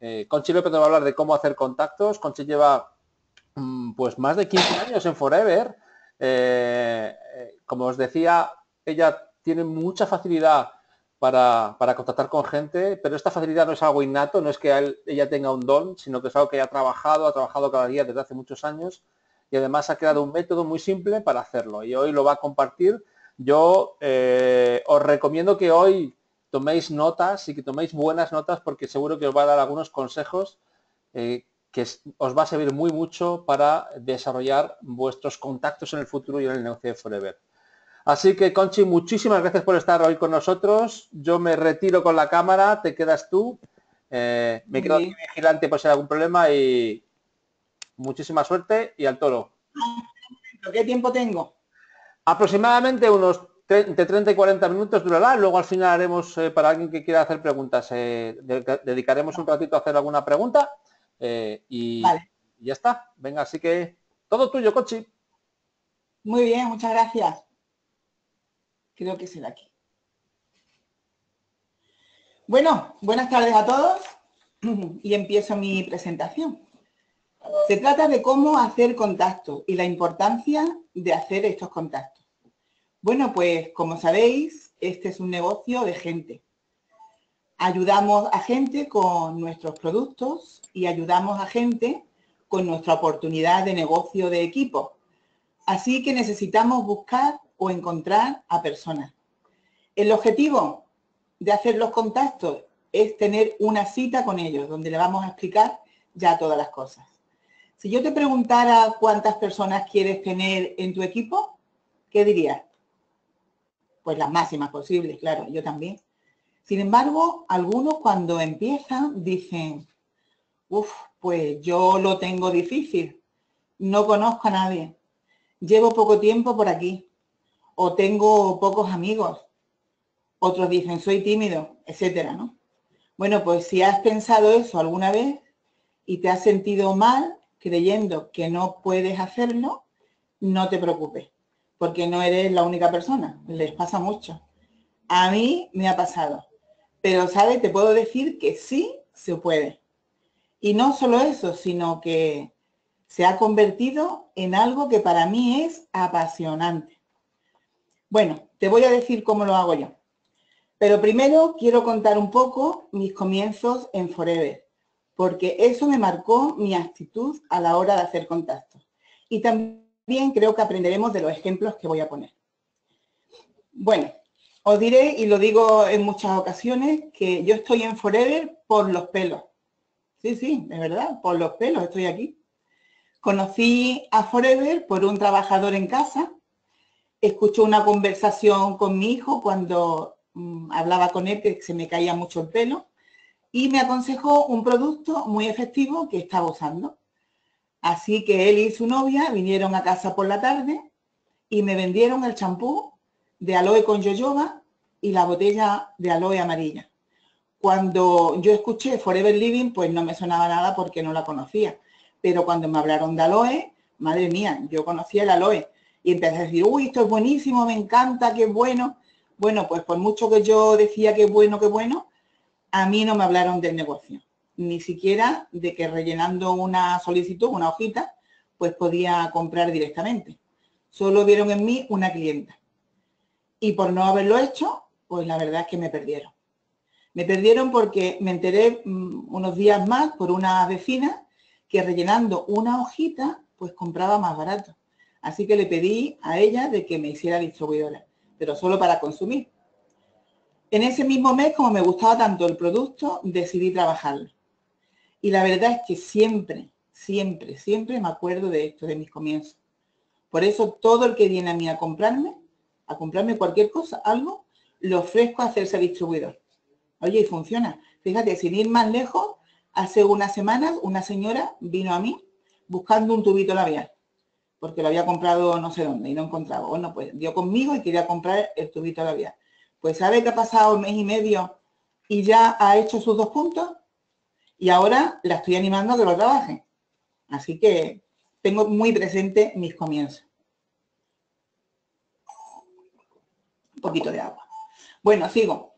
Eh, Conchi López nos va a hablar de cómo hacer contactos. Conchi lleva mm, pues más de 15 años en Forever. Eh, eh, como os decía, ella tiene mucha facilidad para, contactar con gente, pero esta facilidad no es algo innato, no es que ella tenga un don, sino que es algo que ha trabajado, ha trabajado cada día desde hace muchos años y además ha creado un método muy simple para hacerlo y hoy lo va a compartir. Yo os recomiendo que hoy toméis notas y que toméis buenas notas porque seguro que os va a dar algunos consejos eh, que os va a servir muy mucho para desarrollar vuestros contactos en el futuro y en el negocio de Forever. Así que Conchi, muchísimas gracias por estar hoy con nosotros. Yo me retiro con la cámara, te quedas tú. Eh, me quedo aquí vigilante por si hay algún problema y muchísima suerte y al toro. ¿Qué tiempo tengo? Aproximadamente unos entre 30 y 40 minutos durará, luego al final haremos, eh, para alguien que quiera hacer preguntas, eh, dedicaremos un ratito a hacer alguna pregunta eh, y, ya está. Venga, así que todo tuyo, Cochi. Muy bien, muchas gracias. Creo que será aquí. Bueno, buenas tardes a todos y empiezo mi presentación. Se trata de cómo hacer contacto y la importancia de hacer estos contactos. Bueno, pues como sabéis, este es un negocio de gente. Ayudamos a gente con nuestros productos y ayudamos a gente con nuestra oportunidad de negocio de equipo. Así que necesitamos buscar o encontrar a personas. El objetivo de hacer los contactos es tener una cita con ellos, donde le vamos a explicar ya todas las cosas. Si yo te preguntara cuántas personas quieres tener en tu equipo, ¿qué dirías? Pues las máximas posibles, claro, yo también. Sin embargo, algunos cuando empiezan dicen, uff, pues yo lo tengo difícil, no conozco a nadie, llevo poco tiempo por aquí, o tengo pocos amigos, otros dicen, soy tímido, etcétera, ¿no? Bueno, pues si has pensado eso alguna vez y te has sentido mal creyendo que no puedes hacerlo, no te preocupes porque no eres la única persona, les pasa mucho. A mí me ha pasado, pero sabes, te puedo decir que sí se puede. Y no solo eso, sino que se ha convertido en algo que para mí es apasionante. Bueno, te voy a decir cómo lo hago yo. Pero primero quiero contar un poco mis comienzos en Forever, porque eso me marcó mi actitud a la hora de hacer contacto. Y también bien creo que aprenderemos de los ejemplos que voy a poner. Bueno, os diré, y lo digo en muchas ocasiones, que yo estoy en Forever por los pelos. Sí, sí, de verdad, por los pelos estoy aquí. Conocí a Forever por un trabajador en casa. Escuchó una conversación con mi hijo cuando mm, hablaba con él que se me caía mucho el pelo y me aconsejó un producto muy efectivo que estaba usando. Así que él y su novia vinieron a casa por la tarde y me vendieron el champú de aloe con yoyoba y la botella de aloe amarilla. Cuando yo escuché Forever Living, pues no me sonaba nada porque no la conocía. Pero cuando me hablaron de aloe, madre mía, yo conocía el aloe. Y empecé a decir, uy, esto es buenísimo, me encanta, qué bueno. Bueno, pues por mucho que yo decía que bueno, qué bueno, a mí no me hablaron del negocio ni siquiera de que rellenando una solicitud, una hojita, pues podía comprar directamente. Solo vieron en mí una clienta. Y por no haberlo hecho, pues la verdad es que me perdieron. Me perdieron porque me enteré mm, unos días más por una vecina que rellenando una hojita, pues compraba más barato. Así que le pedí a ella de que me hiciera distribuidora, pero solo para consumir. En ese mismo mes, como me gustaba tanto el producto, decidí trabajarlo. Y la verdad es que siempre, siempre, siempre me acuerdo de esto, de mis comienzos. Por eso todo el que viene a mí a comprarme, a comprarme cualquier cosa, algo, lo ofrezco a hacerse distribuidor. Oye, y funciona. Fíjate, sin ir más lejos, hace unas semanas una señora vino a mí buscando un tubito labial, porque lo había comprado no sé dónde y no encontraba. Bueno, pues dio conmigo y quería comprar el tubito labial. Pues sabe que ha pasado un mes y medio y ya ha hecho sus dos puntos y ahora la estoy animando a que lo trabaje. Así que tengo muy presente mis comienzos. Un poquito de agua. Bueno, sigo.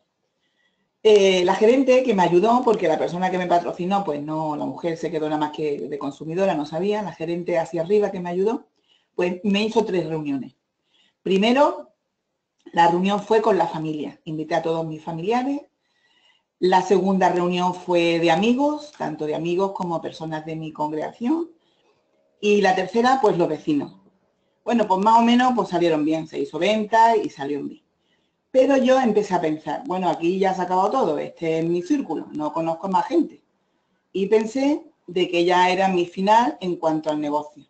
Eh, la gerente que me ayudó, porque la persona que me patrocinó, pues no, la mujer se quedó nada más que de consumidora, no sabía, la gerente hacia arriba que me ayudó, pues me hizo tres reuniones. Primero, la reunión fue con la familia, invité a todos mis familiares. La segunda reunión fue de amigos, tanto de amigos como personas de mi congregación. Y la tercera, pues los vecinos. Bueno, pues más o menos pues salieron bien, se hizo venta y salió bien. Pero yo empecé a pensar, bueno, aquí ya se ha acabado todo, este es mi círculo, no conozco más gente. Y pensé de que ya era mi final en cuanto al negocio.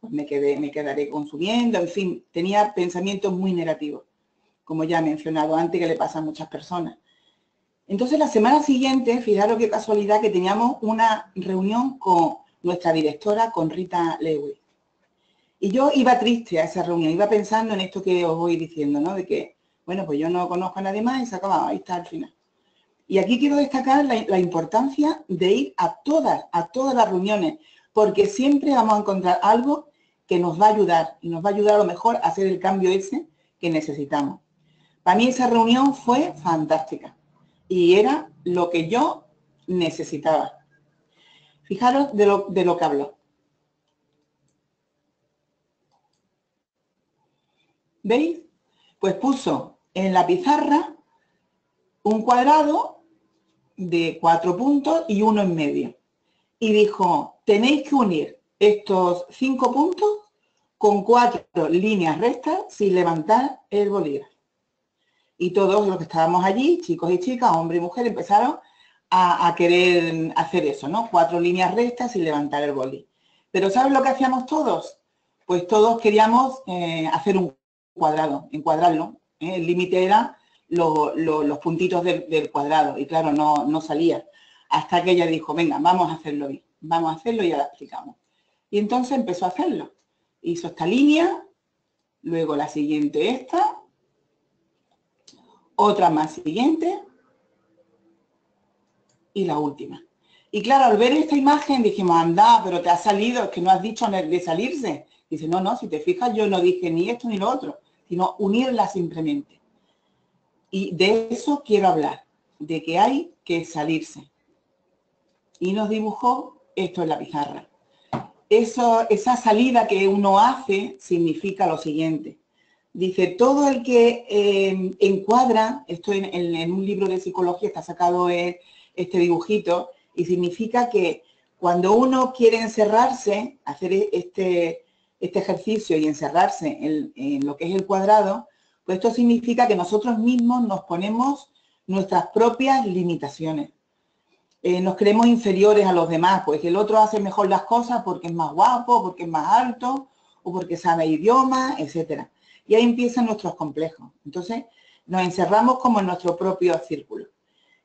Pues me, quedé, me quedaré consumiendo, en fin, tenía pensamientos muy negativos, como ya he mencionado antes, que le pasa a muchas personas. Entonces la semana siguiente, fijaros qué casualidad que teníamos una reunión con nuestra directora, con Rita Lewis. Y yo iba triste a esa reunión, iba pensando en esto que os voy diciendo, ¿no? De que bueno, pues yo no conozco a nadie más y se acabado, ahí está al final. Y aquí quiero destacar la, importancia de ir a todas, a todas las reuniones, porque siempre vamos a encontrar algo que nos va a ayudar y nos va a ayudar a lo mejor a hacer el cambio ese que necesitamos. Para mí esa reunión fue fantástica y era lo que yo necesitaba. Fijaros de lo, de lo que habló. ¿Veis? Pues puso en la pizarra un cuadrado de cuatro puntos y uno en medio. Y dijo, tenéis que unir estos cinco puntos con cuatro líneas rectas sin levantar el bolígrafo. Y todos los que estábamos allí, chicos y chicas, hombre y mujer, empezaron a, querer hacer eso, ¿no? Cuatro líneas rectas sin levantar el bolí. Pero ¿sabes lo que hacíamos todos? Pues todos queríamos eh, hacer un cuadrado, encuadrarlo, ¿eh? El límite era los puntitos del, cuadrado y claro, no, no salía. Hasta que ella dijo, venga, vamos a hacerlo bien, vamos a hacerlo y ya explicamos. Y entonces empezó a hacerlo. Hizo esta línea, luego la siguiente esta, otra más siguiente y la última. Y claro, al ver esta imagen dijimos, anda, pero te ha salido, es que no has dicho de salirse. Dice, no, no, si te fijas, yo no dije ni esto ni lo otro sino unirlas simplemente. Y de eso quiero hablar, de que hay que salirse. Y nos dibujó esto en la pizarra. Eso, esa salida que uno hace significa lo siguiente. Dice, todo el que eh, encuadra, esto en, un libro de psicología está sacado este dibujito, y significa que cuando uno quiere encerrarse, hacer este, este ejercicio y encerrarse en, lo que es el cuadrado, pues esto significa que nosotros mismos nos ponemos nuestras propias limitaciones. Eh, nos creemos inferiores a los demás, pues el otro hace mejor las cosas porque es más guapo, porque es más alto, o porque sabe idioma, etc. Y ahí empiezan nuestros complejos. Entonces, nos encerramos como en nuestro propio círculo.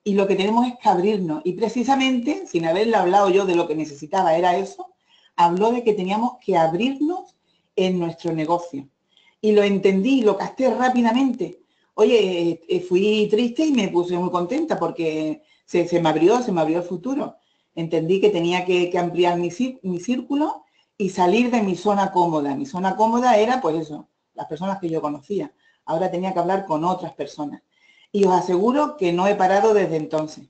Y lo que tenemos es que abrirnos. Y precisamente, sin haberle hablado yo de lo que necesitaba, era eso, habló de que teníamos que abrirnos en nuestro negocio. Y lo entendí, lo casté rápidamente. Oye, eh, fui triste y me puse muy contenta porque se, me abrió, se me abrió el futuro. Entendí que tenía que, ampliar mi, mi círculo y salir de mi zona cómoda. Mi zona cómoda era, pues eso, las personas que yo conocía. Ahora tenía que hablar con otras personas. Y os aseguro que no he parado desde entonces.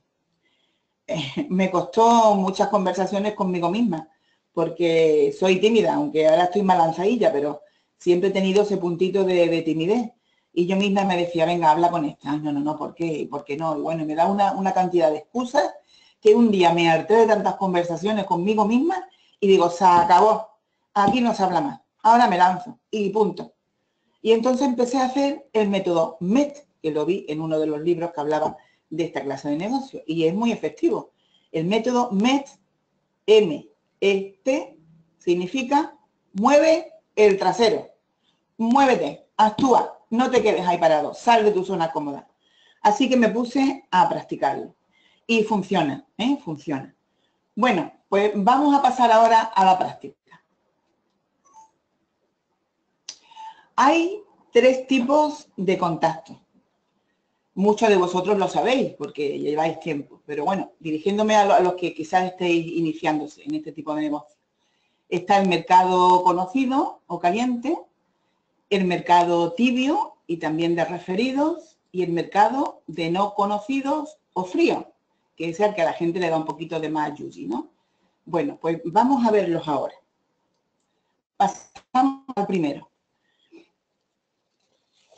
me costó muchas conversaciones conmigo misma, porque soy tímida, aunque ahora estoy más lanzadilla, pero siempre he tenido ese puntito de, timidez. Y yo misma me decía, venga, habla con esta. no, no, no, ¿por qué? ¿Por qué no? Y bueno, me da una, cantidad de excusas que un día me harté de tantas conversaciones conmigo misma y digo, se acabó, aquí no se habla más, ahora me lanzo y punto. Y entonces empecé a hacer el método MET, que lo vi en uno de los libros que hablaba de esta clase de negocio y es muy efectivo. El método MET, M, este significa mueve el trasero. Muévete, actúa, no te quedes ahí parado, sal de tu zona cómoda. Así que me puse a practicarlo. Y funciona, ¿eh? Funciona. Bueno, pues vamos a pasar ahora a la práctica. Hay tres tipos de contacto. Muchos de vosotros lo sabéis porque lleváis tiempo, pero bueno, dirigiéndome a, los que quizás estéis iniciándose en este tipo de negocio. Está el mercado conocido o caliente, el mercado tibio y también de referidos y el mercado de no conocidos o frío, que es el que a la gente le da un poquito de más yuji, ¿no? Bueno, pues vamos a verlos ahora. Pasamos al primero.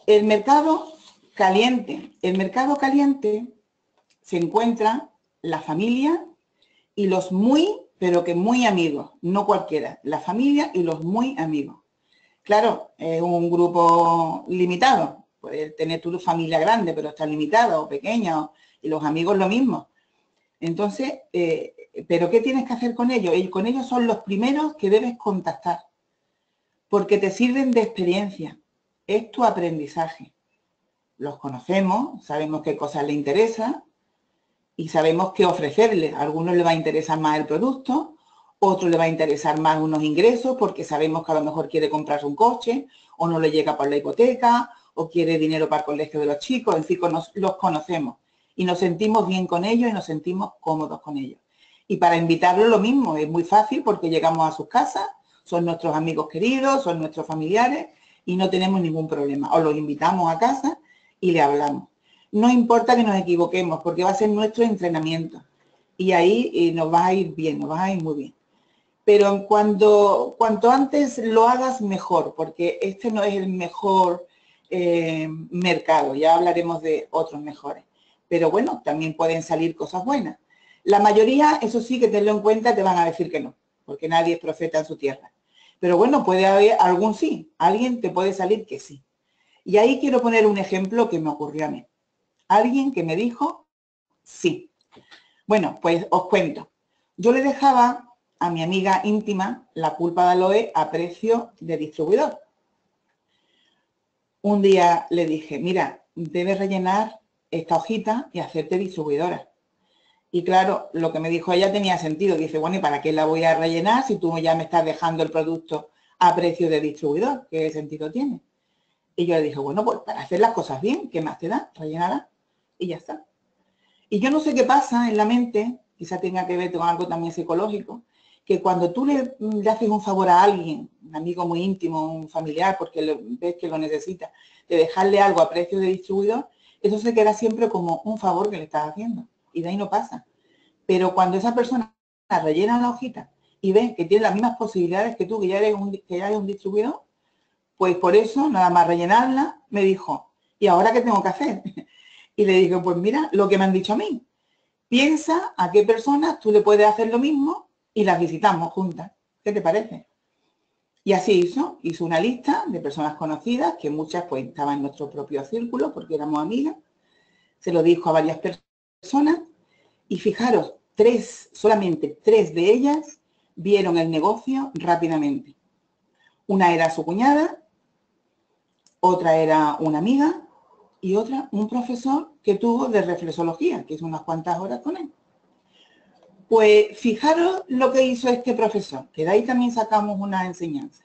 El mercado caliente. El mercado caliente se encuentra la familia y los muy, pero que muy amigos, no cualquiera, la familia y los muy amigos. Claro, es un grupo limitado, puedes tener tu familia grande, pero está limitado o pequeña, y los amigos lo mismo. Entonces, eh, ¿pero qué tienes que hacer con ellos? Con ellos son los primeros que debes contactar, porque te sirven de experiencia, es tu aprendizaje. Los conocemos, sabemos qué cosas le interesan y sabemos qué ofrecerles. A algunos le va a interesar más el producto, otro le va a interesar más unos ingresos porque sabemos que a lo mejor quiere comprarse un coche o no le llega por la hipoteca o quiere dinero para el colegio de los chicos, en fin, los conocemos y nos sentimos bien con ellos y nos sentimos cómodos con ellos. Y para invitarlos lo mismo, es muy fácil porque llegamos a sus casas, son nuestros amigos queridos, son nuestros familiares y no tenemos ningún problema. O los invitamos a casa y le hablamos. No importa que nos equivoquemos porque va a ser nuestro entrenamiento y ahí eh, nos va a ir bien, nos va a ir muy bien. Pero cuando, cuanto antes lo hagas mejor, porque este no es el mejor eh, mercado, ya hablaremos de otros mejores. Pero bueno, también pueden salir cosas buenas. La mayoría, eso sí que tenlo en cuenta, te van a decir que no, porque nadie es profeta en su tierra. Pero bueno, puede haber algún sí, alguien te puede salir que sí. Y ahí quiero poner un ejemplo que me ocurrió a mí. Alguien que me dijo sí. Bueno, pues os cuento. Yo le dejaba a mi amiga íntima la culpa de aloe a precio de distribuidor. Un día le dije, mira, debes rellenar esta hojita y hacerte distribuidora. Y claro, lo que me dijo ella tenía sentido. Dice, bueno, ¿y para qué la voy a rellenar si tú ya me estás dejando el producto a precio de distribuidor? ¿Qué sentido tiene? Y yo le dije, bueno, pues para hacer las cosas bien, ¿qué más te da? Rellenarla y ya está. Y yo no sé qué pasa en la mente, quizá tenga que ver con algo también psicológico, que cuando tú le, haces un favor a alguien, un amigo muy íntimo, un familiar, porque ves que lo necesita, de dejarle algo a precio de distribuidor, eso se queda siempre como un favor que le estás haciendo y de ahí no pasa. Pero cuando esa persona rellena la hojita y ve que tiene las mismas posibilidades que tú, que ya eres un, que ya eres un distribuidor, pues por eso, nada más rellenarla, me dijo, ¿y ahora qué tengo que hacer? Y le dije, pues mira, lo que me han dicho a mí. Piensa a qué personas tú le puedes hacer lo mismo y las visitamos juntas. ¿Qué te parece? Y así hizo, hizo una lista de personas conocidas, que muchas pues estaban en nuestro propio círculo porque éramos amigas. Se lo dijo a varias personas y fijaros, tres, solamente tres de ellas vieron el negocio rápidamente. Una era su cuñada, otra era una amiga y otra un profesor que tuvo de reflexología, que hizo unas cuantas horas con él. Pues fijaros lo que hizo este profesor, que de ahí también sacamos una enseñanza.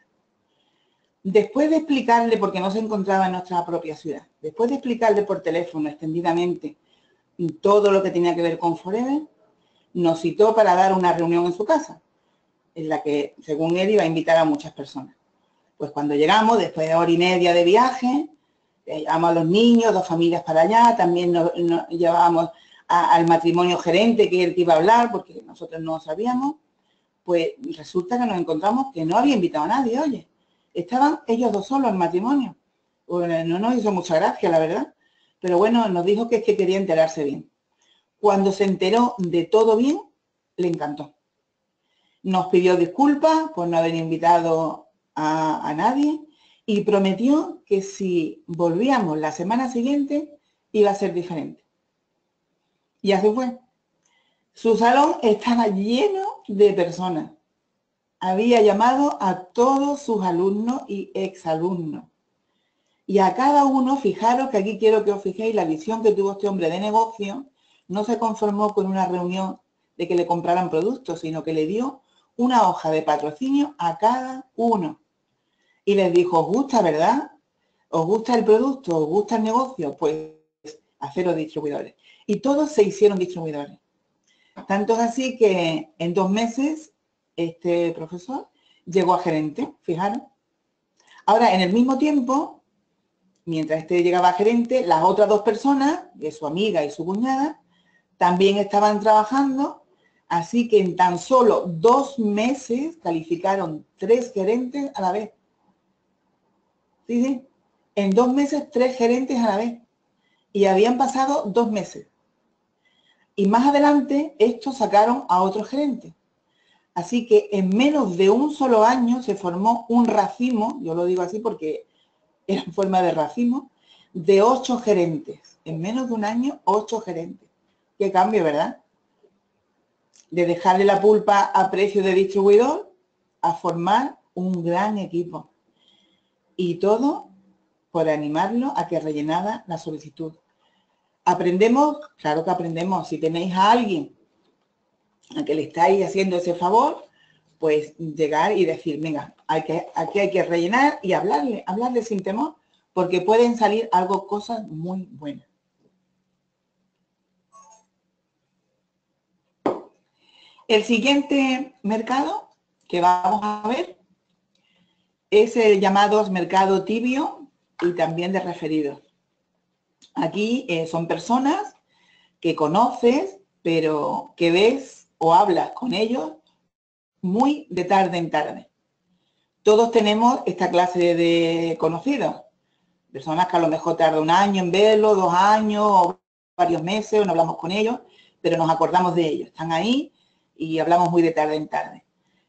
Después de explicarle, porque no se encontraba en nuestra propia ciudad, después de explicarle por teléfono extendidamente todo lo que tenía que ver con Forever, nos citó para dar una reunión en su casa, en la que, según él, iba a invitar a muchas personas. Pues cuando llegamos, después de hora y media de viaje, eh, llevamos a los niños, dos familias para allá, también nos, llevábamos al matrimonio gerente, que que iba a hablar, porque nosotros no sabíamos, pues resulta que nos encontramos que no había invitado a nadie, oye. Estaban ellos dos solos en matrimonio. Pues no nos hizo mucha gracia, la verdad. Pero bueno, nos dijo que es que quería enterarse bien. Cuando se enteró de todo bien, le encantó. Nos pidió disculpas por no haber invitado a, nadie y prometió que si volvíamos la semana siguiente iba a ser diferente. Y así fue. Su salón estaba lleno de personas. Había llamado a todos sus alumnos y exalumnos. Y a cada uno, fijaros que aquí quiero que os fijéis la visión que tuvo este hombre de negocio, no se conformó con una reunión de que le compraran productos, sino que le dio una hoja de patrocinio a cada uno. Y les dijo, ¿os gusta, verdad? ¿Os gusta el producto? ¿Os gusta el negocio? Pues haceros distribuidores. Y todos se hicieron distribuidores. Tanto es así que en dos meses este profesor llegó a gerente, fijaros. Ahora, en el mismo tiempo, mientras este llegaba gerente, las otras dos personas, de su amiga y su cuñada, también estaban trabajando, así que en tan solo dos meses calificaron tres gerentes a la vez. ¿Sí, sí? En dos meses, tres gerentes a la vez. Y habían pasado dos meses. Y más adelante, estos sacaron a otro gerente. Así que en menos de un solo año se formó un racimo, yo lo digo así porque en forma de racimo, de ocho gerentes. En menos de un año, ocho gerentes. Qué cambio, ¿verdad? De dejarle la pulpa a precio de distribuidor a formar un gran equipo. Y todo por animarlo a que rellenara la solicitud. ¿Aprendemos? Claro que aprendemos. Si tenéis a alguien a que le estáis haciendo ese favor, pues llegar y decir, venga, aquí hay que rellenar y hablarle, hablarle sin temor, porque pueden salir algo, cosas muy buenas. El siguiente mercado que vamos a ver es el llamado mercado tibio y también de referidos. Aquí eh, son personas que conoces, pero que ves o hablas con ellos muy de tarde en tarde. Todos tenemos esta clase de conocidos. Personas que a lo mejor tarda un año en verlo, dos años, o varios meses, o no hablamos con ellos, pero nos acordamos de ellos. Están ahí y hablamos muy de tarde en tarde.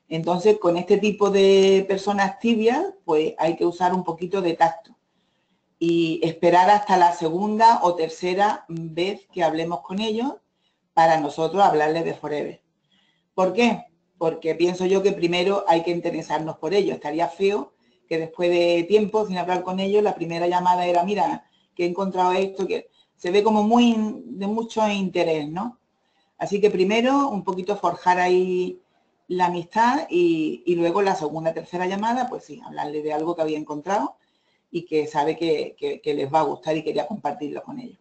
Entonces, con este tipo de personas tibias, pues hay que usar un poquito de tacto y esperar hasta la segunda o tercera vez que hablemos con ellos para nosotros hablarles de Forever. ¿Por qué? Porque pienso yo que primero hay que interesarnos por ellos. Estaría feo que después de tiempo sin hablar con ellos, la primera llamada era, mira, que he encontrado esto, que se ve como muy de mucho interés, ¿no? Así que primero un poquito forjar ahí la amistad y, luego la segunda, tercera llamada, pues sí, hablarle de algo que había encontrado y que sabe que, que les va a gustar y quería compartirlo con ellos.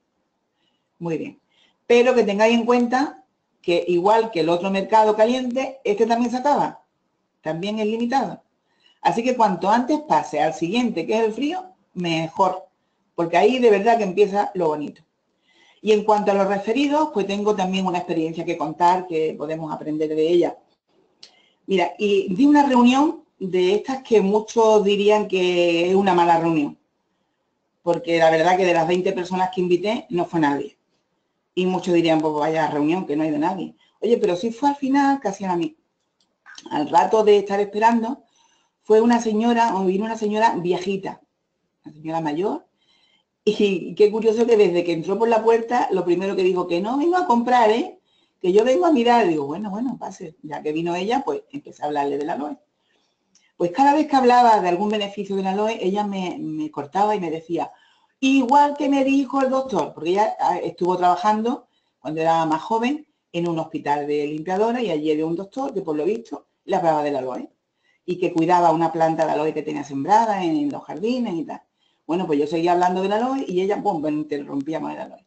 Muy bien. Pero que tengáis en cuenta que igual que el otro mercado caliente, este también se acaba. También es limitado. Así que cuanto antes pase al siguiente, que es el frío, mejor. Porque ahí de verdad que empieza lo bonito. Y en cuanto a los referidos, pues tengo también una experiencia que contar, que podemos aprender de ella. Mira, y di una reunión de estas que muchos dirían que es una mala reunión. Porque la verdad que de las 20 personas que invité, no fue nadie. Y muchos dirían, pues vaya reunión, que no hay de nadie. Oye, pero sí fue al final, casi a mí. Al rato de estar esperando, fue una señora, o vino una señora viejita, una señora mayor, y qué curioso que desde que entró por la puerta, lo primero que dijo, que no vengo a comprar, ¿eh? que yo vengo a mirar. Digo, bueno, bueno, pase. Ya que vino ella, pues empecé a hablarle de la LOE. Pues cada vez que hablaba de algún beneficio de la LOE, ella me, me cortaba y me decía, Igual que me dijo el doctor, porque ella ah, estuvo trabajando cuando era más joven en un hospital de limpiadora y allí había un doctor que por lo visto le hablaba del aloe y que cuidaba una planta de aloe que tenía sembrada en, los jardines y tal. Bueno, pues yo seguía hablando del aloe y ella, pum, pues, interrumpíamos el aloe.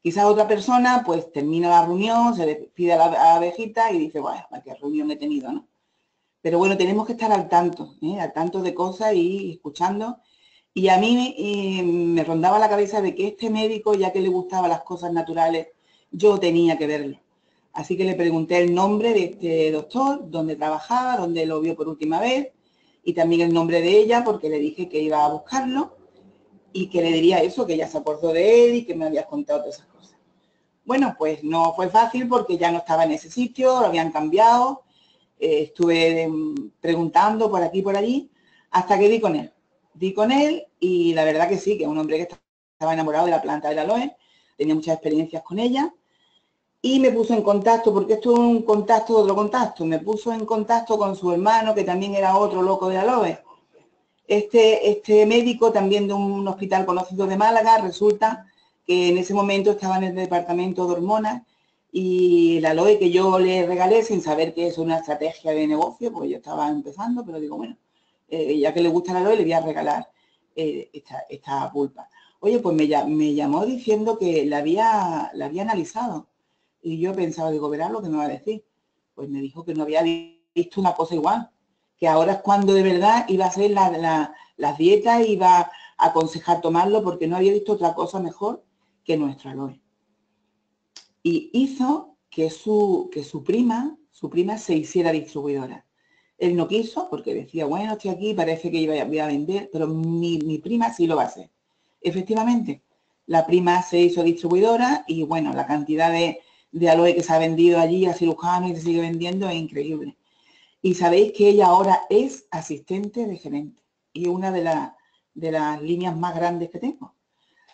Quizás otra persona, pues termina la reunión, se despide a la abejita y dice, bueno, qué reunión he tenido, ¿no? Pero bueno, tenemos que estar al tanto, ¿eh? al tanto de cosas y escuchando y a mí eh, me rondaba la cabeza de que este médico, ya que le gustaban las cosas naturales, yo tenía que verlo. Así que le pregunté el nombre de este doctor, dónde trabajaba, dónde lo vio por última vez, y también el nombre de ella, porque le dije que iba a buscarlo y que le diría eso, que ella se acordó de él y que me había contado todas esas cosas. Bueno, pues no fue fácil porque ya no estaba en ese sitio, lo habían cambiado, eh, estuve mm, preguntando por aquí y por allí, hasta que di con él di con él y la verdad que sí, que es un hombre que estaba enamorado de la planta del aloe, tenía muchas experiencias con ella y me puso en contacto, porque esto es un contacto otro contacto, me puso en contacto con su hermano, que también era otro loco de aloe. Este, este médico, también de un hospital conocido de Málaga, resulta que en ese momento estaba en el departamento de hormonas y el aloe que yo le regalé sin saber que es una estrategia de negocio, porque yo estaba empezando, pero digo, bueno, eh, ya que le gusta la aloe, le voy a regalar eh, esta, pulpa. Oye, pues me, llamó diciendo que la había, la había analizado. Y yo pensaba, digo, verás lo que me va a decir. Pues me dijo que no había visto una cosa igual. Que ahora es cuando de verdad iba a hacer las dietas, iba aconsejar tomarlo porque no había visto otra cosa mejor que nuestro aloe. Y hizo que su, que su prima, su prima se hiciera distribuidora. Él no quiso porque decía, bueno, estoy aquí, parece que iba voy a vender, pero mi, mi prima sí lo va a hacer. Efectivamente, la prima se hizo distribuidora y bueno, la cantidad de, de aloe que se ha vendido allí a cirujano y se sigue vendiendo es increíble. Y sabéis que ella ahora es asistente de gerente y una de, de las líneas más grandes que tengo.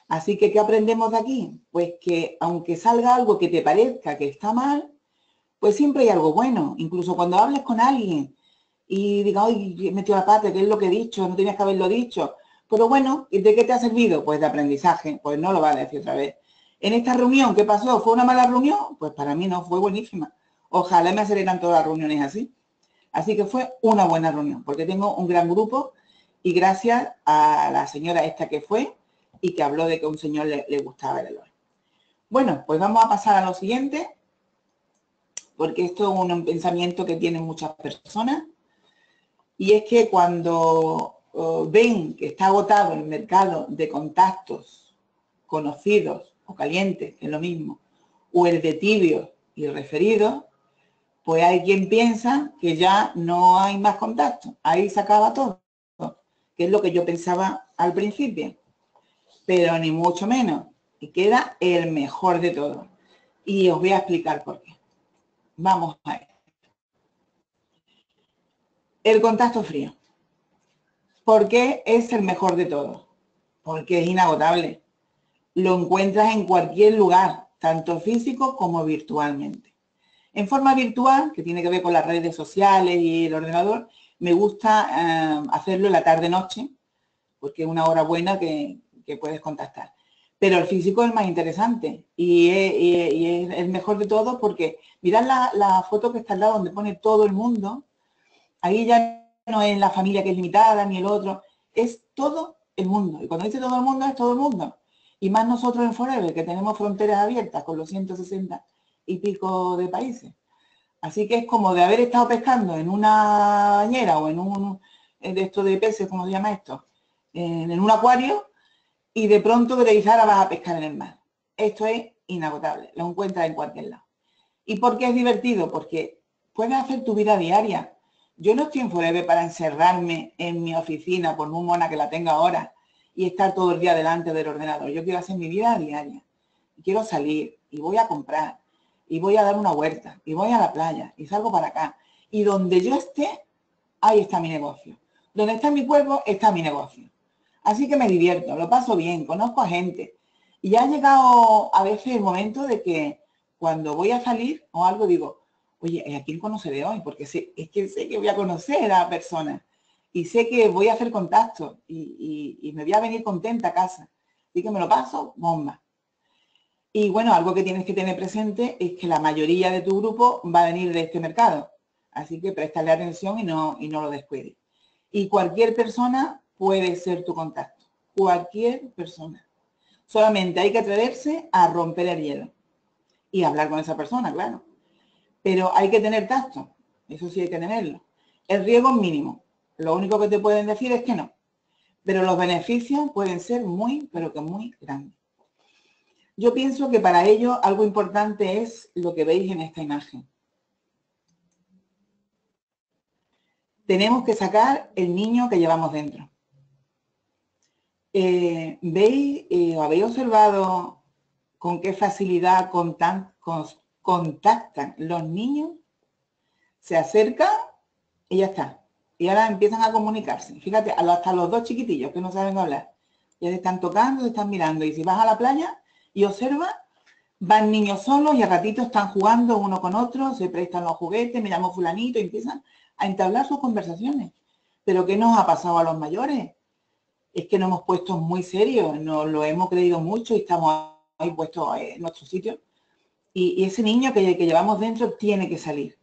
Así que, ¿qué aprendemos de aquí? Pues que aunque salga algo que te parezca que está mal, pues siempre hay algo bueno. Incluso cuando hables con alguien y diga, he metido la pata, ¿qué es lo que he dicho? No tenías que haberlo dicho. Pero bueno, ¿de qué te ha servido? Pues de aprendizaje, pues no lo va a decir otra vez. En esta reunión, ¿qué pasó? ¿Fue una mala reunión? Pues para mí no, fue buenísima. Ojalá me aceleran todas las reuniones así. Así que fue una buena reunión, porque tengo un gran grupo y gracias a la señora esta que fue y que habló de que un señor le, gustaba el olor. Bueno, pues vamos a pasar a lo siguiente, porque esto es un pensamiento que tienen muchas personas, y es que cuando oh, ven que está agotado el mercado de contactos conocidos o caliente, que es lo mismo, o el de tibio y referido, pues hay quien piensa que ya no hay más contacto. Ahí se acaba todo, que es lo que yo pensaba al principio. Pero ni mucho menos. Y queda el mejor de todo. Y os voy a explicar por qué. Vamos a ver. El contacto frío. ¿Por qué es el mejor de todo? Porque es inagotable lo encuentras en cualquier lugar, tanto físico como virtualmente. En forma virtual, que tiene que ver con las redes sociales y el ordenador, me gusta eh, hacerlo en la tarde-noche, porque es una hora buena que, puedes contactar. Pero el físico es más interesante y es, el mejor de todo porque mirad la, la, foto que está al lado donde pone todo el mundo. Ahí ya no es la familia que es limitada ni el otro, es todo el mundo. Y cuando dice todo el mundo es todo el mundo. Y más nosotros en Forever, que tenemos fronteras abiertas con los 160 y pico de países. Así que es como de haber estado pescando en una bañera o en un de esto de peces, ¿cómo se llama esto? En, un acuario y de pronto que te vas a pescar en el mar. Esto es inagotable, lo encuentras en cualquier lado. ¿Y por qué es divertido? Porque puedes hacer tu vida diaria. Yo no estoy en Forever para encerrarme en mi oficina, por muy mona que la tenga ahora, y estar todo el día delante del ordenador. Yo quiero hacer mi vida diaria. Quiero salir y voy a comprar y voy a dar una huerta y voy a la playa y salgo para acá. Y donde yo esté, ahí está mi negocio. Donde está mi cuerpo, está mi negocio. Así que me divierto, lo paso bien, conozco a gente. Y ha llegado a veces el momento de que cuando voy a salir o algo digo, oye, ¿a quién conoce de hoy? Porque sé, es que sé que voy a conocer a la persona y sé que voy a hacer contacto y, me voy a venir contenta a casa. Así que me lo paso, bomba. Y bueno, algo que tienes que tener presente es que la mayoría de tu grupo va a venir de este mercado. Así que préstale atención y no, y no lo descuides. Y cualquier persona puede ser tu contacto. Cualquier persona. Solamente hay que atreverse a romper el hielo. Y hablar con esa persona, claro. Pero hay que tener tacto. Eso sí hay que tenerlo. El riesgo es mínimo. Lo único que te pueden decir es que no. Pero los beneficios pueden ser muy, pero que muy grandes. Yo pienso que para ello algo importante es lo que veis en esta imagen. Tenemos que sacar el niño que llevamos dentro. Eh, ¿Veis eh, habéis observado con qué facilidad contactan los niños? Se acercan y ya está y ahora empiezan a comunicarse. Fíjate, hasta los dos chiquitillos que no saben hablar. Ya se están tocando, se están mirando. Y si vas a la playa y observas, van niños solos y a ratito están jugando uno con otro, se prestan los juguetes, llamo fulanito y empiezan a entablar sus conversaciones. Pero ¿qué nos ha pasado a los mayores? Es que nos hemos puesto muy serios, nos lo hemos creído mucho y estamos ahí puestos en nuestro sitio. Y, ese niño que llevamos dentro tiene que salir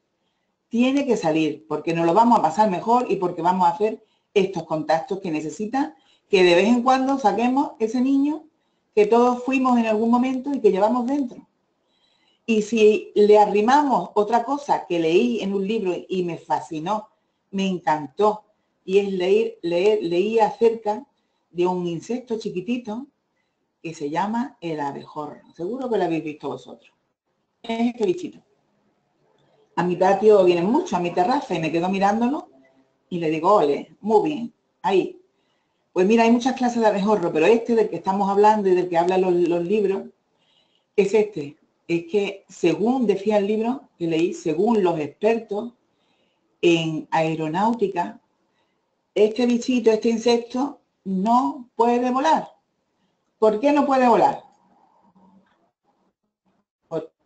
tiene que salir porque nos lo vamos a pasar mejor y porque vamos a hacer estos contactos que necesita que de vez en cuando saquemos ese niño que todos fuimos en algún momento y que llevamos dentro. Y si le arrimamos otra cosa que leí en un libro y me fascinó, me encantó, y es leer, leer, leí acerca de un insecto chiquitito que se llama el abejorro. Seguro que lo habéis visto vosotros. Es bichito. A mi patio vienen mucho, a mi terraza, y me quedo mirándolo y le digo, ole, muy bien, ahí. Pues mira, hay muchas clases de abejorro, pero este del que estamos hablando y del que hablan los, los libros, es este. Es que según decía el libro que leí, según los expertos en aeronáutica, este bichito, este insecto, no puede volar. ¿Por qué no puede volar?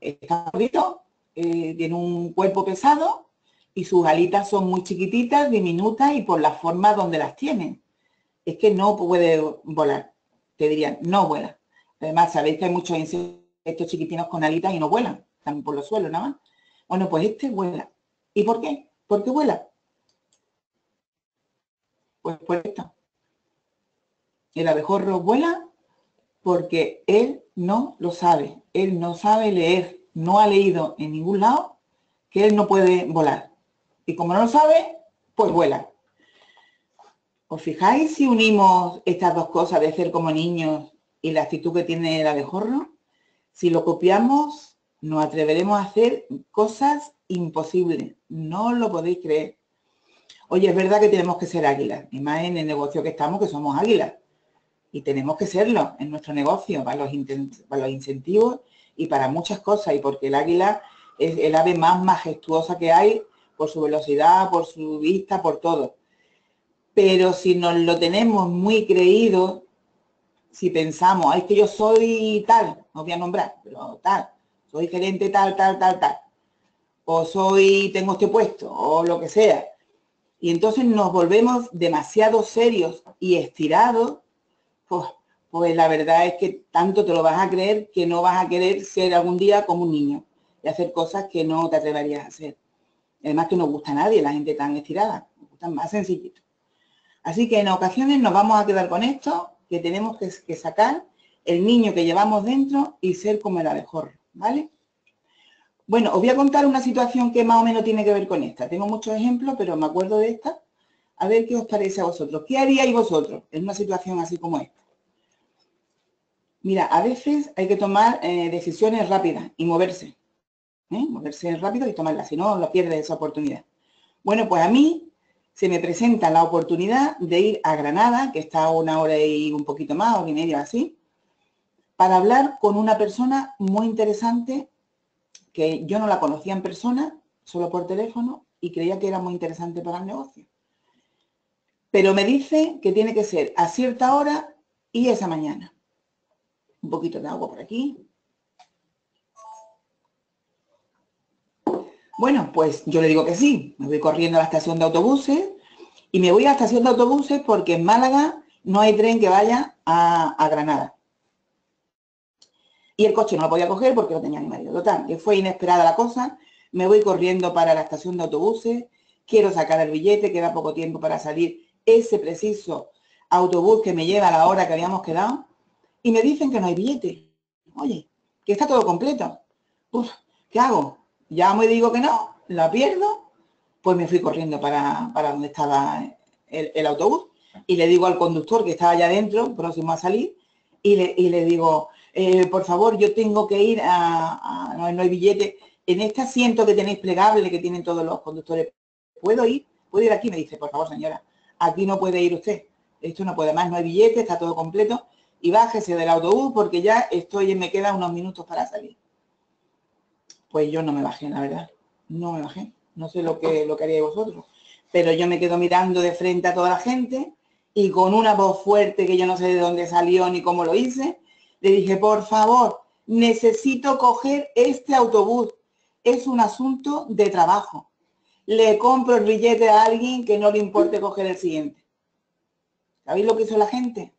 Está gordito, eh, tiene un cuerpo pesado y sus alitas son muy chiquititas, diminutas y por la forma donde las tienen. Es que no puede volar. Te dirían, no vuela. Además, sabéis que hay muchos insectos chiquitinos con alitas y no vuelan. Están por los suelos nada más. Bueno, pues este vuela. ¿Y por qué? ¿Por qué vuela? Pues por esto. El abejorro vuela porque él no lo sabe. Él no sabe leer. No ha leído en ningún lado que él no puede volar. Y como no lo sabe, pues vuela. ¿Os fijáis si unimos estas dos cosas de ser como niños y la actitud que tiene el abejorro? Si lo copiamos, nos atreveremos a hacer cosas imposibles. No lo podéis creer. Oye, es verdad que tenemos que ser águilas, y más en el negocio que estamos, que somos águilas. Y tenemos que serlo en nuestro negocio, para los, para los incentivos y para muchas cosas. Y porque el águila es el ave más majestuosa que hay por su velocidad, por su vista, por todo. Pero si nos lo tenemos muy creído, si pensamos, es que yo soy tal, no voy a nombrar, pero tal, soy gerente tal, tal, tal, tal, o soy, tengo este puesto, o lo que sea, y entonces nos volvemos demasiado serios y estirados, pues, pues la verdad es que tanto te lo vas a creer que no vas a querer ser algún día como un niño y hacer cosas que no te atreverías a hacer. Además que no gusta a nadie la gente tan estirada, nos más sencillito. Así que en ocasiones nos vamos a quedar con esto, que tenemos que, que sacar el niño que llevamos dentro y ser como el abejorro, ¿vale? Bueno, os voy a contar una situación que más o menos tiene que ver con esta. Tengo muchos ejemplos, pero me acuerdo de esta. A ver qué os parece a vosotros. ¿Qué haríais vosotros en una situación así como esta? Mira, a veces hay que tomar eh, decisiones rápidas y moverse. ¿eh? Moverse rápido y tomarlas, si no, lo pierdes esa oportunidad. Bueno, pues a mí se me presenta la oportunidad de ir a Granada, que está a una hora y un poquito más, hora y media así, para hablar con una persona muy interesante que yo no la conocía en persona, solo por teléfono, y creía que era muy interesante para el negocio. Pero me dice que tiene que ser a cierta hora y esa mañana. Un poquito de agua por aquí. Bueno, pues yo le digo que sí. Me voy corriendo a la estación de autobuses y me voy a la estación de autobuses porque en Málaga no hay tren que vaya a, Granada. Y el coche no lo podía coger porque no tenía ni marido. Total, que fue inesperada la cosa. Me voy corriendo para la estación de autobuses. Quiero sacar el billete, queda poco tiempo para salir ese preciso autobús que me lleva a la hora que habíamos quedado. Y me dicen que no hay billete. Oye, que está todo completo. Uf, ¿qué hago? Ya me digo que no, la pierdo. Pues me fui corriendo para, para donde estaba el, autobús y le digo al conductor que estaba allá adentro, próximo a salir, y le, y le digo, eh, por favor, yo tengo que ir a, no, hay billete, en este asiento que tenéis plegable, que tienen todos los conductores, ¿puedo ir? ¿Puedo ir aquí? Me dice, por favor, señora, aquí no puede ir usted. Esto no puede más, no hay billete, está todo completo. Y bájese del autobús porque ya estoy, me quedan unos minutos para salir. Pues yo no me bajé, la verdad. No me bajé. No sé lo que, lo que haríais vosotros. Pero yo me quedo mirando de frente a toda la gente y con una voz fuerte que yo no sé de dónde salió ni cómo lo hice, le dije, por favor, necesito coger este autobús. Es un asunto de trabajo. Le compro el billete a alguien que no le importe coger el siguiente. ¿Sabéis lo que hizo la gente?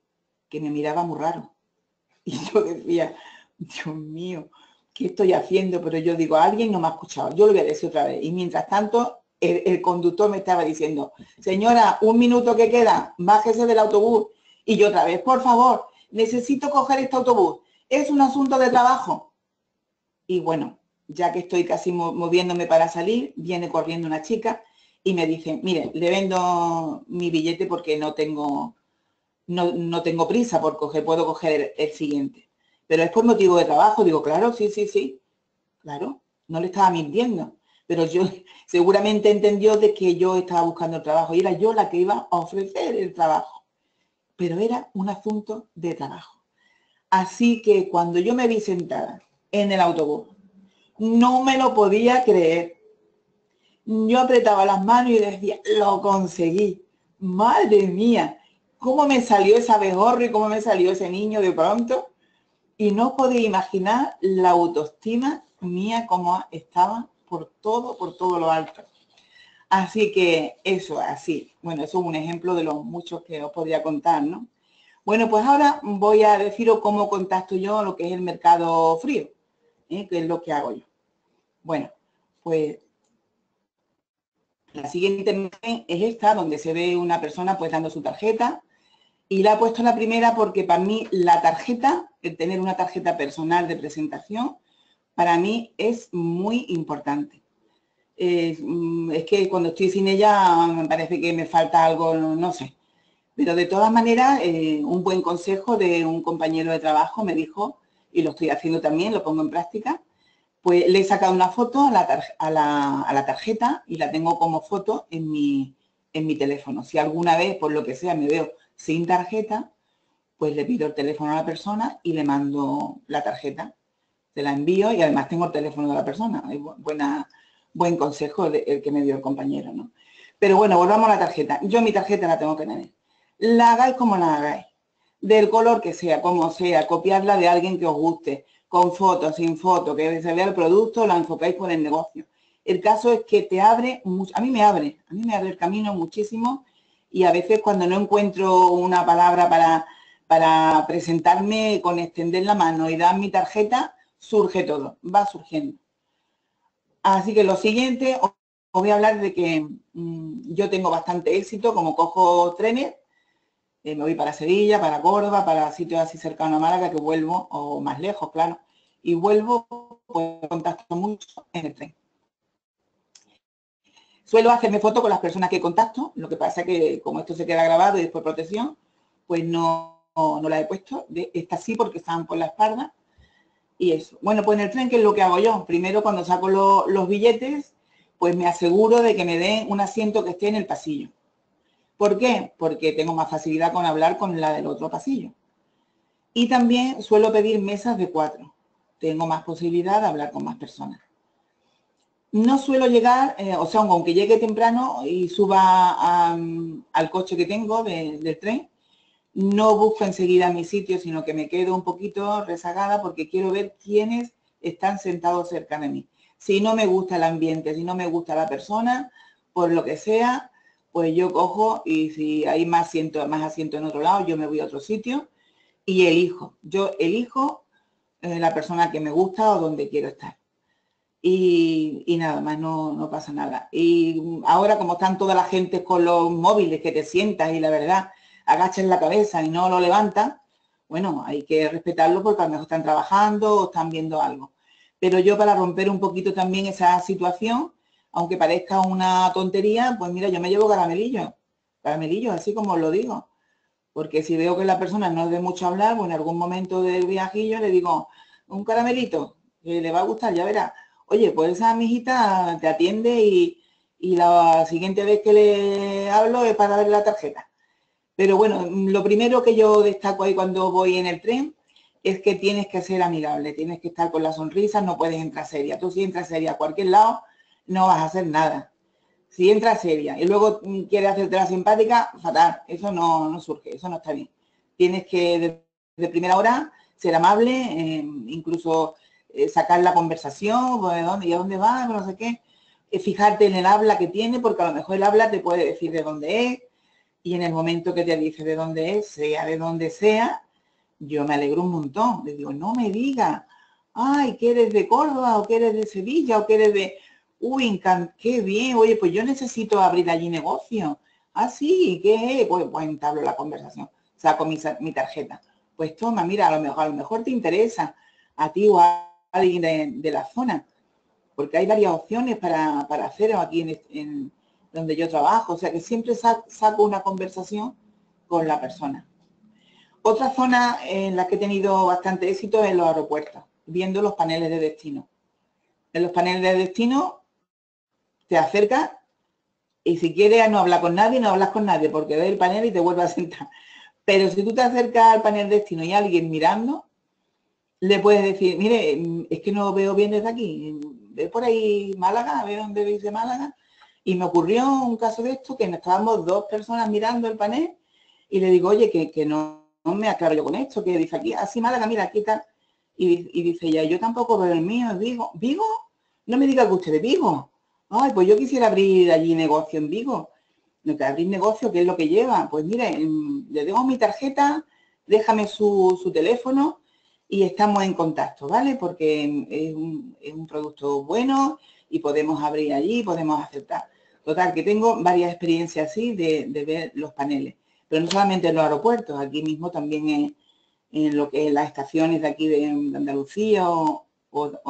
Que me miraba muy raro. Y yo decía, Dios mío, ¿qué estoy haciendo? Pero yo digo, alguien no me ha escuchado. Yo lo voy a decir otra vez. Y mientras tanto, el, el conductor me estaba diciendo, señora, un minuto que queda, bájese del autobús. Y yo otra vez, por favor, necesito coger este autobús, es un asunto de trabajo. Y bueno, ya que estoy casi moviéndome para salir, viene corriendo una chica y me dice, mire, le vendo mi billete porque no tengo, no, tengo prisa por coger, puedo coger el, siguiente. Pero es por motivo de trabajo, digo, claro, sí, sí, sí, claro, no le estaba mintiendo. Pero yo seguramente entendió de que yo estaba buscando el trabajo y era yo la que iba a ofrecer el trabajo. Pero era un asunto de trabajo. Así que cuando yo me vi sentada en el autobús, no me lo podía creer. Yo apretaba las manos y decía, lo conseguí. Madre mía, cómo me salió esa abejorro y cómo me salió ese niño de pronto. Y no podía imaginar la autoestima mía como estaba por todo, por todo lo alto. Así que eso, así. Bueno, eso es un ejemplo de los muchos que os podría contar, ¿no? Bueno, pues ahora voy a deciros cómo contacto yo lo que es el mercado frío, ¿eh? que es lo que hago yo. Bueno, pues la siguiente es esta, donde se ve una persona pues dando su tarjeta. Y la he puesto la primera porque para mí la tarjeta, el tener una tarjeta personal de presentación, para mí es muy importante. Mm, es que cuando estoy sin ella me parece que me falta algo, no sé. Pero de todas maneras, eh, un buen consejo de un compañero de trabajo me dijo, y lo estoy haciendo también, lo pongo en práctica, pues le he sacado una foto a la, tarjeta y la tengo como foto en mi, en mi teléfono. Si alguna vez, por lo que sea, me veo sin tarjeta, pues le pido el teléfono a la persona y le mando la tarjeta. Se la envío y además tengo el teléfono de la persona. buena, buen consejo el que me dio el compañero, ¿no? Pero bueno, volvamos a la tarjeta. Yo mi tarjeta la tengo que tener. La hagáis como la hagáis. Del color que sea, como sea, copiarla de alguien que os guste, con foto, sin foto, que se vea el producto, la enfocáis por el negocio. El caso es que te abre, a mí me abre, a mí me abre el camino muchísimo y a veces cuando no encuentro una palabra para, para presentarme con extender la mano y dar mi tarjeta, surge todo, va surgiendo. Así que lo siguiente, os voy a hablar de que mm, yo tengo bastante éxito, como cojo trenes, eh, me voy para Sevilla, para Córdoba, para sitios así cercanos a Málaga, que vuelvo, o más lejos, claro, y vuelvo, pues contacto mucho en el tren. Suelo hacerme fotos con las personas que contacto, lo que pasa es que como esto se queda grabado y después protección, pues no, no, la he puesto, de, esta sí porque estaban por la espalda, y eso. Bueno, pues en el tren, ¿qué es lo que hago yo? Primero, cuando saco los billetes, pues me aseguro de que me den un asiento que esté en el pasillo. ¿Por qué? Porque tengo más facilidad con hablar con la del otro pasillo. Y también suelo pedir mesas de cuatro. Tengo más posibilidad de hablar con más personas. No suelo llegar, eh, o sea, aunque llegue temprano y suba al coche que tengo del tren, no busco enseguida mi sitio, sino que me quedo un poquito rezagada porque quiero ver quiénes están sentados cerca de mí. Si no me gusta el ambiente, si no me gusta la persona, por lo que sea, pues yo cojo y si hay más asiento, más asiento en otro lado, yo me voy a otro sitio y elijo. Yo elijo eh, la persona que me gusta o donde quiero estar. Y, nada más, no, no, pasa nada. Y ahora como están toda la gente con los móviles que te sientas y la verdad, agachen la cabeza y no lo levantan, bueno, hay que respetarlo porque a lo mejor están trabajando o están viendo algo. Pero yo para romper un poquito también esa situación, aunque parezca una tontería, pues mira, yo me llevo caramelillos, caramelillos, así como os lo digo. Porque si veo que la persona no es de mucho hablar, pues en algún momento del viajillo le digo, un caramelito, que le va a gustar, ya verá. Oye, pues esa mijita te atiende y, y la siguiente vez que le hablo es para darle la tarjeta. Pero bueno, lo primero que yo destaco ahí cuando voy en el tren es que tienes que ser amigable, tienes que estar con la sonrisa, no puedes entrar seria. Tú si entras seria a cualquier lado, no vas a hacer nada. Si entras seria y luego quieres hacerte la simpática, fatal, eso no, surge, eso no está bien. Tienes que, de primera hora, ser amable, eh, incluso eh, sacar la conversación, pues, ¿de dónde, y a dónde vas? No sé qué. Eh, fijarte en el habla que tiene, porque a lo mejor el habla te puede decir de dónde es, y en el momento que te dice de dónde es, sea de dónde sea, yo me alegro un montón. Le digo, no me diga, ay, que eres de Córdoba, o que eres de Sevilla, o que eres de... Uy, qué bien, oye, pues yo necesito abrir allí negocio. Ah, sí, ¿qué? Pues, pues entablo la conversación. Saco mi, mi tarjeta. Pues toma, mira, a lo mejor, a lo mejor te interesa a ti o a alguien de, la zona. Porque hay varias opciones para, para hacer aquí en donde yo trabajo, o sea que siempre saco una conversación con la persona. Otra zona en la que he tenido bastante éxito es en los aeropuertos, viendo los paneles de destino. En los paneles de destino te acercas y si quieres no hablar con nadie, no hablas con nadie porque ves el panel y te vuelves a sentar. Pero si tú te acercas al panel de destino y hay alguien mirando, le puedes decir, mire, es que no veo bien desde aquí, ve por ahí Málaga, ve dónde dice Málaga. Y me ocurrió un caso de esto, que estábamos dos personas mirando el panel y le digo, oye, que, no, me aclaro yo con esto, que dice aquí, así Málaga, mira, aquí está. Y, dice ya, yo tampoco veo el mío, digo, ¿Vigo? No me diga que usted es Vigo. Ay, pues yo quisiera abrir allí negocio en Vigo. No que abrir negocio, ¿qué es lo que lleva? Pues mire, le dejo mi tarjeta, déjame su, su teléfono y estamos en contacto, ¿vale? Porque es un, producto bueno y podemos abrir allí, podemos aceptar. Total, que tengo varias experiencias así de, ver los paneles, pero no solamente en los aeropuertos, aquí mismo también en, lo que es las estaciones de aquí de, Andalucía o,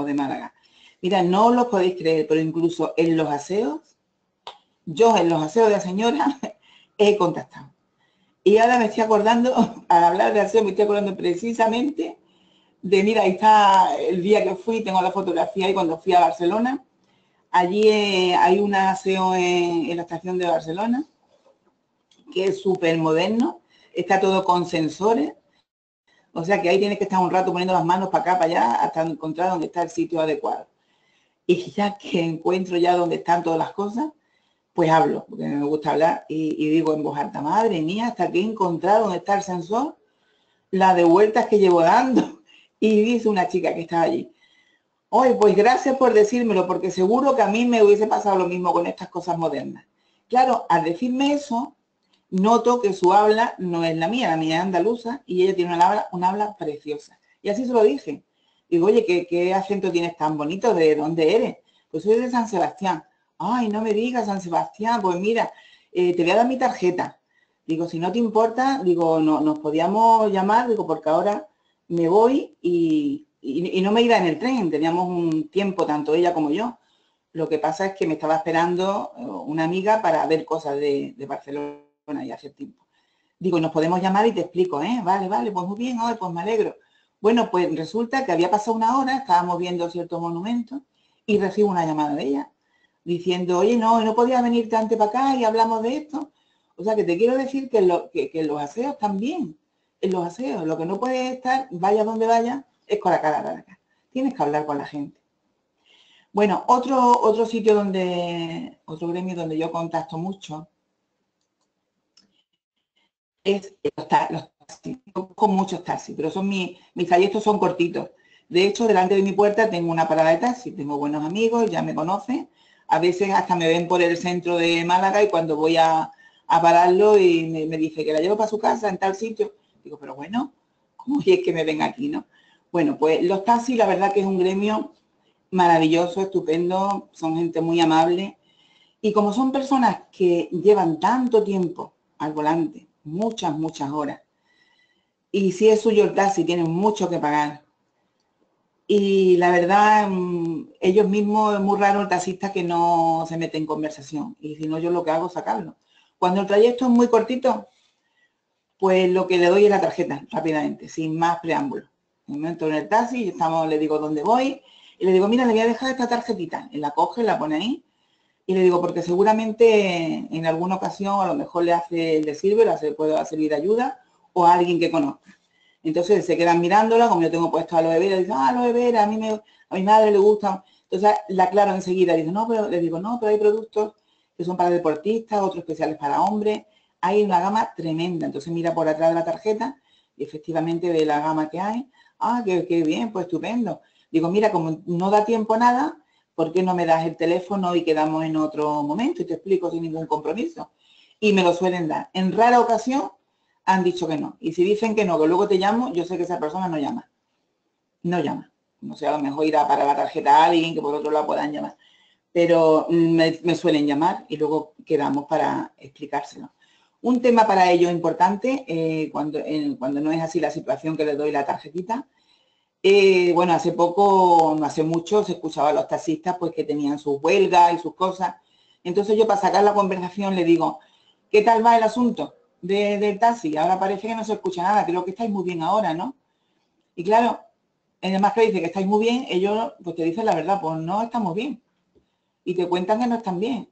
de Málaga. Mira, no lo podéis creer, pero incluso en los aseos, yo en los aseos de la señora he contactado. Y ahora me estoy acordando, al hablar de aseo, me estoy acordando precisamente de, mira, ahí está el día que fui, tengo la fotografía y cuando fui a Barcelona. Allí eh, hay un aseo en, la estación de Barcelona, que es súper moderno, está todo con sensores, o sea que ahí tienes que estar un rato poniendo las manos para acá, para allá, hasta encontrar dónde está el sitio adecuado. Y ya que encuentro ya dónde están todas las cosas, pues hablo, porque me gusta hablar y, y digo en voz alta, madre mía, hasta que he encontrado dónde está el sensor, la de vueltas que llevo dando, y dice una chica que está allí, hoy pues gracias por decírmelo, porque seguro que a mí me hubiese pasado lo mismo con estas cosas modernas. Claro, al decirme eso, noto que su habla no es la mía, la mía es andaluza, y ella tiene una habla, una habla preciosa. Y así se lo dije. Digo, oye, ¿qué, acento tienes tan bonito? ¿De dónde eres? Pues soy de San Sebastián. Ay, no me digas San Sebastián, pues mira, eh, te voy a dar mi tarjeta. Digo, si no te importa, digo, no, nos podíamos llamar, digo, porque ahora me voy y, no me iba en el tren, teníamos un tiempo, tanto ella como yo. Lo que pasa es que me estaba esperando eh, una amiga para ver cosas de, Barcelona y hace tiempo. Digo, nos podemos llamar y te explico, ¿eh? Vale, vale, pues muy bien, hoy pues me alegro. Bueno, pues resulta que había pasado una hora, estábamos viendo ciertos monumentos y recibo una llamada de ella diciendo, oye, no, no podía venirte antes para acá y hablamos de esto. O sea, que te quiero decir que, lo, que, que los aseos también los aseos. Lo que no puede estar, vaya donde vaya, es con la cara. Tienes que hablar con la gente. Bueno, otro, otro sitio donde, otro gremio donde yo contacto mucho es los, taxis. Con muchos taxis, pero son mis, mis trayectos son cortitos. De hecho, delante de mi puerta tengo una parada de taxi. Tengo buenos amigos, ya me conocen. A veces hasta me ven por el centro de Málaga y cuando voy a, pararlo y me, me, dice que la llevo para su casa en tal sitio, Digo, pero bueno, ¿cómo es que me ven aquí, no? Bueno, pues los taxis, la verdad que es un gremio maravilloso, estupendo, son gente muy amable. Y como son personas que llevan tanto tiempo al volante, muchas, muchas horas, y si es suyo el taxi, tienen mucho que pagar. Y la verdad, mm, ellos mismos, es muy raro el taxista que no se mete en conversación. Y si no, yo lo que hago es sacarlo. Cuando el trayecto es muy cortito, pues lo que le doy es la tarjeta rápidamente, sin más preámbulo. Momento en el taxi, estamos, le digo dónde voy y le digo, mira, le voy a dejar esta tarjetita. Él la coge, la pone ahí y le digo, porque seguramente en alguna ocasión a lo mejor le hace, le sirve, le puede servir ayuda o a alguien que conozca. Entonces se quedan mirándola, como yo tengo puesto a los vera, dice, ah, aloe vera, a mí me, a mi madre le gusta. Entonces la aclaro enseguida, dice, no, pero le digo, no, pero hay productos que son para deportistas, otros especiales para hombres, hay una gama tremenda. Entonces mira por atrás de la tarjeta y efectivamente ve la gama que hay. Ah, qué, bien, pues estupendo. Digo, mira, como no da tiempo nada, ¿por qué no me das el teléfono y quedamos en otro momento? Y te explico sin ningún compromiso. Y me lo suelen dar. En rara ocasión han dicho que no. Y si dicen que no, que luego te llamo, yo sé que esa persona no llama. No llama. No sé, a lo mejor irá para la tarjeta a alguien que por otro lado puedan llamar. Pero me suelen llamar y luego quedamos para explicárselo. Un tema para ello importante, eh, cuando, cuando no es así la situación que le doy la tarjetita, eh, bueno, hace poco, no hace mucho, se escuchaba a los taxistas pues que tenían sus huelgas y sus cosas. Entonces yo para sacar la conversación le digo, ¿qué tal va el asunto? del taxi, ahora parece que no se escucha nada, creo que estáis muy bien ahora, ¿no? Y claro, además que dice que estáis muy bien, ellos pues te dicen la verdad, pues no estamos bien. Y te cuentan que no están bien.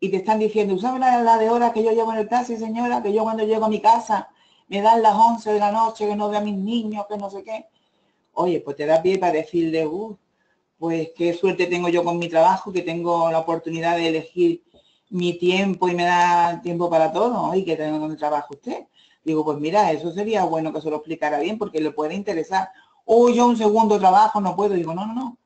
Y te están diciendo, ¿sabes la, la de horas que yo llevo en el taxi, señora? Que yo cuando llego a mi casa me dan las 11 de la noche, que no veo a mis niños, que no sé qué. Oye, pues te da pie para decirle, uh, pues qué suerte tengo yo con mi trabajo, que tengo la oportunidad de elegir mi tiempo y me da tiempo para todo, y que tengo donde trabajo usted. Digo, pues mira, eso sería bueno que se lo explicara bien porque le puede interesar. O yo un segundo trabajo no puedo. Digo, no, no, no.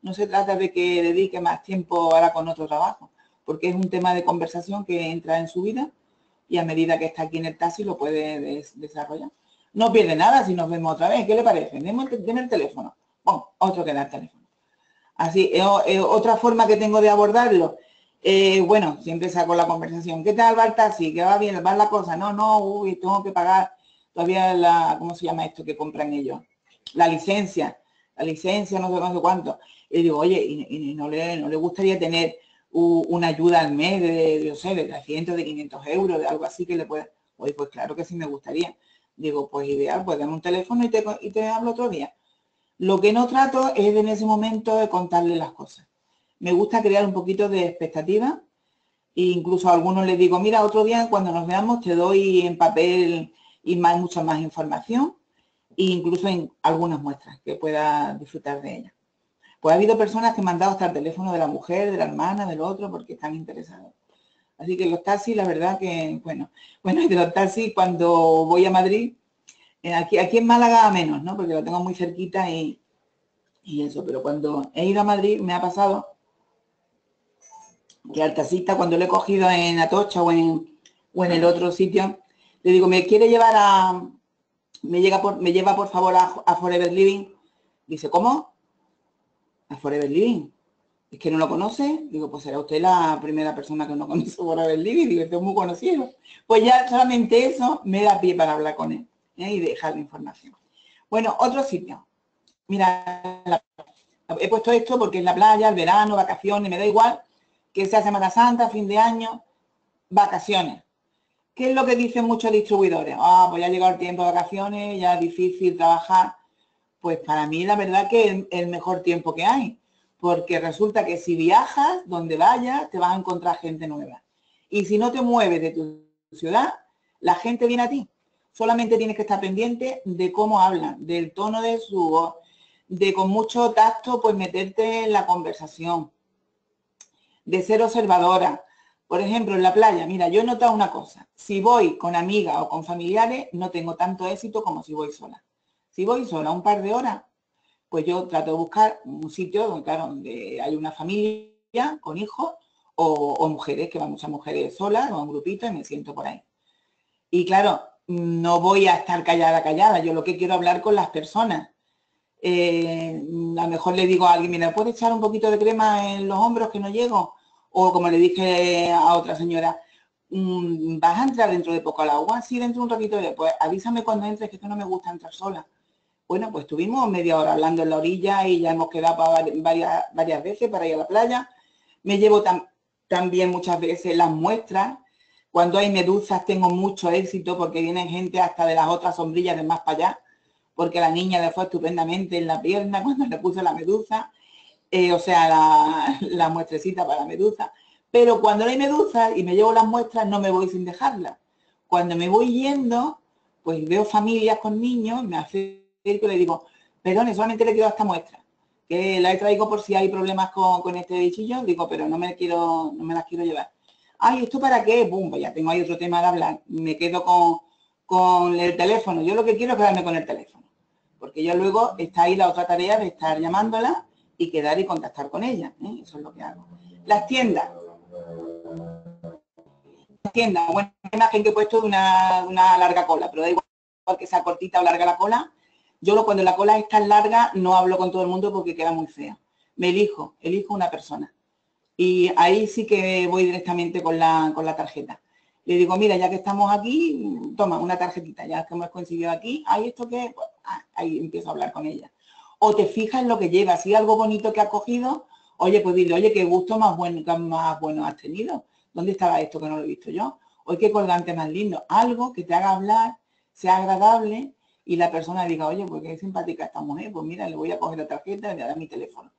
No se trata de que dedique más tiempo ahora con otro trabajo, porque es un tema de conversación que entra en su vida y a medida que está aquí en el taxi lo puede desarrollar. No pierde nada si nos vemos otra vez. ¿Qué le parece? Deme el, el teléfono. Bueno, otro que da el teléfono. Así, otra forma que tengo de abordarlo eh, bueno, siempre saco la conversación. ¿Qué tal va el taxi? ¿Qué va bien? ¿Va la cosa? No, no, uy, tengo que pagar todavía la, ¿cómo se llama esto que compran ellos? La licencia, la licencia, no sé, no sé cuánto. Y digo, oye, y, no, le, no le gustaría tener una ayuda al mes de, yo sé, de 300, de 500 euros, de algo así que le pueda... Oye, pues claro que sí me gustaría. Digo, pues ideal, pues dame un teléfono y te, y te hablo otro día. Lo que no trato es en ese momento de contarle las cosas me gusta crear un poquito de expectativa e incluso a algunos les digo, mira, otro día cuando nos veamos te doy en papel y más, mucha más información e incluso en algunas muestras que pueda disfrutar de ellas. Pues ha habido personas que me han dado hasta el teléfono de la mujer, de la hermana, del otro, porque están interesados. Así que los taxis, la verdad que, bueno, bueno, y de los taxis cuando voy a Madrid, eh, aquí, aquí en Málaga menos, ¿no? Porque lo tengo muy cerquita y, y eso, pero cuando he ido a Madrid me ha pasado que al taxista cuando lo he cogido en Atocha o en, o en el otro sitio, le digo, ¿me quiere llevar a, me, llega por, me lleva por favor a, Forever Living? Dice, ¿cómo? A Forever Living. ¿Es que no lo conoce? Digo, pues será usted la primera persona que no conoce Forever Living. Digo, estoy muy conocido. Pues ya solamente eso me da pie para hablar con él ¿eh? y dejar la información. Bueno, otro sitio. Mira, he puesto esto porque es la playa, el verano, vacaciones, me da igual que sea Semana Santa, fin de año, vacaciones. ¿Qué es lo que dicen muchos distribuidores? Ah, pues ya ha llegado el tiempo de vacaciones, ya es difícil trabajar. Pues para mí la verdad que es el mejor tiempo que hay, porque resulta que si viajas, donde vayas, te vas a encontrar gente nueva. Y si no te mueves de tu ciudad, la gente viene a ti. Solamente tienes que estar pendiente de cómo hablan, del tono de su voz, de con mucho tacto, pues meterte en la conversación de ser observadora. Por ejemplo, en la playa, mira, yo he notado una cosa. Si voy con amigas o con familiares, no tengo tanto éxito como si voy sola. Si voy sola un par de horas, pues yo trato de buscar un sitio donde, claro, hay una familia con hijos o, mujeres, que van muchas mujeres solas o un grupito y me siento por ahí. Y claro, no voy a estar callada, callada. Yo lo que quiero hablar con las personas. Eh, a lo mejor le digo a alguien, mira, ¿puede echar un poquito de crema en los hombros que no llego? O como le dije a otra señora, mm, ¿vas a entrar dentro de poco al agua? Sí, dentro de un ratito después. Avísame cuando entres, que esto no me gusta entrar sola. Bueno, pues estuvimos media hora hablando en la orilla y ya hemos quedado varias, varias veces para ir a la playa. Me llevo también muchas veces las muestras. Cuando hay medusas tengo mucho éxito porque vienen gente hasta de las otras sombrillas de más para allá, porque la niña le fue estupendamente en la pierna cuando le puse la medusa. Eh, o sea, la, muestrecita para la medusa. Pero cuando hay medusa y me llevo las muestras, no me voy sin dejarlas. Cuando me voy yendo, pues veo familias con niños, me y le digo, perdón, solamente le quedo esta muestra, que la he traído por si hay problemas con, este bichillo, digo, pero no me quiero, no me las quiero llevar. Ay, ¿esto para qué? Bum, ya tengo ahí otro tema de hablar. Me quedo con, con el teléfono. Yo lo que quiero es quedarme con el teléfono. Porque yo luego está ahí la otra tarea de estar llamándola y quedar y contactar con ella. ¿eh? Eso es lo que hago. Las tiendas. Las tiendas, bueno, imagen que he puesto de una, larga cola, pero da igual que sea cortita o larga la cola. Yo cuando la cola es tan larga no hablo con todo el mundo porque queda muy fea. Me elijo, elijo una persona. Y ahí sí que voy directamente con la, con la tarjeta. Le digo, mira, ya que estamos aquí, toma una tarjetita, ya que hemos conseguido aquí, ¿hay esto que? Pues, ah, ahí empiezo a hablar con ella o te fijas en lo que lleva, si algo bonito que ha cogido, oye, pues dile, oye, qué gusto más bueno, más bueno has tenido. ¿Dónde estaba esto que no lo he visto yo? hoy qué colgante más lindo, algo que te haga hablar, sea agradable y la persona diga, oye, pues qué simpática esta mujer, pues mira, le voy a coger la tarjeta y le voy mi teléfono.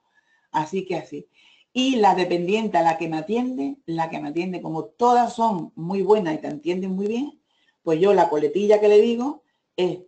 Así que así. Y la dependiente, la que me atiende, la que me atiende, como todas son muy buenas y te entienden muy bien, pues yo la coletilla que le digo es,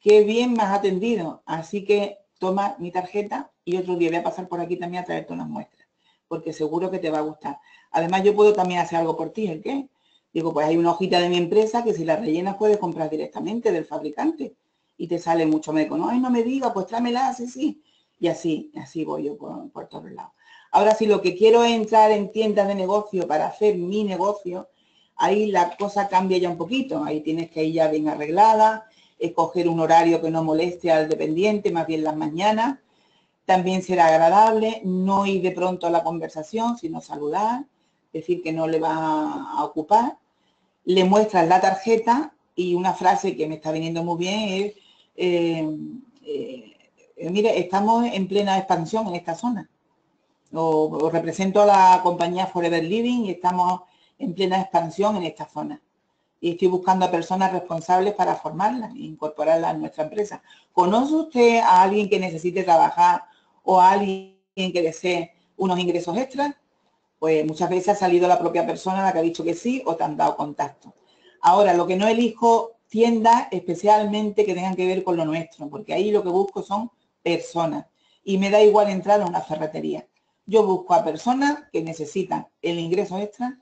qué bien me has atendido, así que toma mi tarjeta y otro día voy a pasar por aquí también a traerte unas muestras, porque seguro que te va a gustar. Además, yo puedo también hacer algo por ti, ¿el qué? Digo, pues hay una hojita de mi empresa que si la rellenas puedes comprar directamente del fabricante y te sale mucho meco. No, ay, no me diga, pues tráemela, sí, sí. Y así, así voy yo por, por todos lados. Ahora, si lo que quiero es entrar en tiendas de negocio para hacer mi negocio, ahí la cosa cambia ya un poquito. Ahí tienes que ir ya bien arreglada, escoger un horario que no moleste al dependiente, más bien las mañanas. También será agradable, no ir de pronto a la conversación, sino saludar, decir que no le va a ocupar. Le muestras la tarjeta y una frase que me está viniendo muy bien es, eh, eh, mire, estamos en plena expansión en esta zona. O, represento a la compañía Forever Living y estamos en plena expansión en esta zona. Y estoy buscando a personas responsables para formarlas e incorporarlas a nuestra empresa. ¿Conoce usted a alguien que necesite trabajar o a alguien que desee unos ingresos extras? Pues muchas veces ha salido la propia persona la que ha dicho que sí o te han dado contacto. Ahora, lo que no elijo tiendas especialmente que tengan que ver con lo nuestro, porque ahí lo que busco son personas. Y me da igual entrar a una ferretería. Yo busco a personas que necesitan el ingreso extra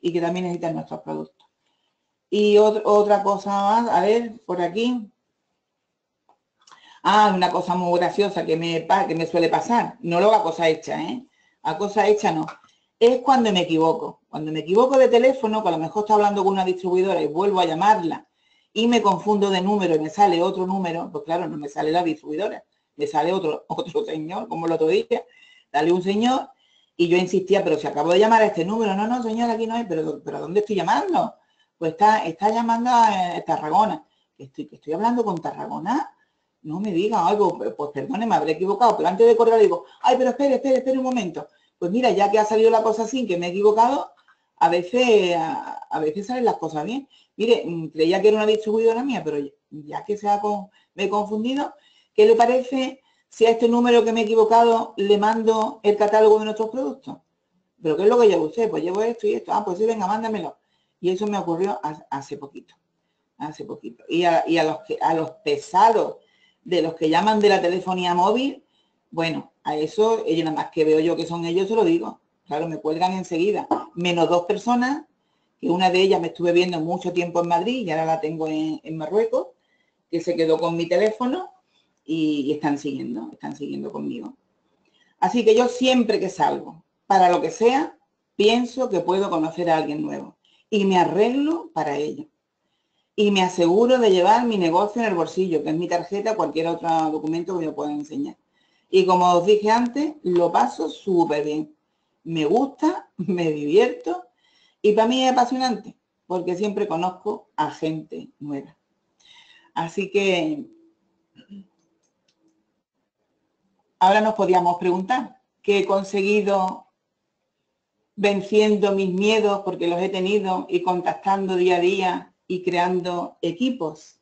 y que también necesitan nuestros productos. Y otra cosa más, a ver, por aquí. Ah, una cosa muy graciosa que me, que me suele pasar. No lo hago a cosa hecha, ¿eh? A cosa hecha no. Es cuando me equivoco. Cuando me equivoco de teléfono, que a lo mejor estoy hablando con una distribuidora y vuelvo a llamarla y me confundo de número y me sale otro número, pues claro, no me sale la distribuidora, me sale otro, otro señor, como el otro día, dale un señor, y yo insistía, pero si acabo de llamar a este número, no, no, señor, aquí no hay, pero, pero ¿dónde estoy llamando? Pues está, está llamando a, eh, Tarragona. Estoy, estoy hablando con Tarragona, no me diga algo, pues, perdone, me habré equivocado, pero antes de correr digo, ay, pero espere, espere, espere un momento. Pues mira, ya que ha salido la cosa así, que me he equivocado, a veces, a, veces salen las cosas bien. Mire, mm, creía que era una distribuidora mía, pero ya que se ha me he confundido, ¿qué le parece si a este número que me he equivocado le mando el catálogo de nuestros productos? ¿Pero qué es lo que lleva usted? Pues llevo esto y esto. Ah, pues sí, venga, mándamelo. Y eso me ocurrió hace poquito. Hace poquito. Y a, los, que, a los pesados de los que llaman de la telefonía móvil, bueno, a eso, ellos nada más que veo yo que son ellos, se lo digo. Claro, me cuelgan enseguida. Menos dos personas, que una de ellas me estuve viendo mucho tiempo en Madrid y ahora la tengo en, Marruecos, que se quedó con mi teléfono y, están siguiendo, están siguiendo conmigo. Así que yo siempre que salgo, para lo que sea, pienso que puedo conocer a alguien nuevo y me arreglo para ello. Y me aseguro de llevar mi negocio en el bolsillo, que es mi tarjeta, cualquier otro documento que me pueda enseñar. Y como os dije antes, lo paso súper bien me gusta, me divierto y para mí es apasionante porque siempre conozco a gente nueva. Así que ahora nos podíamos preguntar, ¿qué he conseguido venciendo mis miedos porque los he tenido y contactando día a día y creando equipos?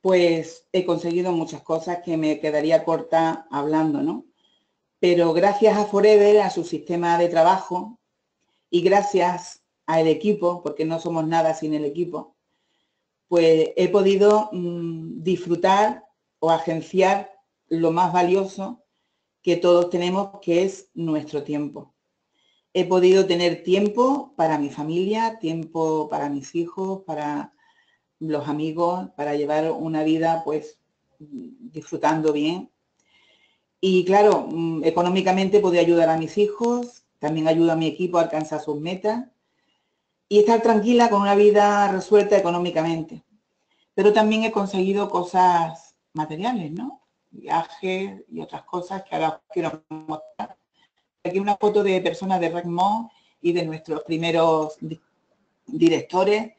Pues he conseguido muchas cosas que me quedaría corta hablando, ¿no? pero gracias a Forever, a su sistema de trabajo y gracias al equipo, porque no somos nada sin el equipo, pues he podido mm, disfrutar o agenciar lo más valioso que todos tenemos, que es nuestro tiempo. He podido tener tiempo para mi familia, tiempo para mis hijos, para los amigos, para llevar una vida pues disfrutando bien y claro, mm, económicamente podía ayudar a mis hijos, también ayudo a mi equipo a alcanzar sus metas y estar tranquila con una vida resuelta económicamente. Pero también he conseguido cosas materiales, ¿no? Viajes y otras cosas que ahora quiero mostrar. Aquí una foto de personas de Regmont y de nuestros primeros directores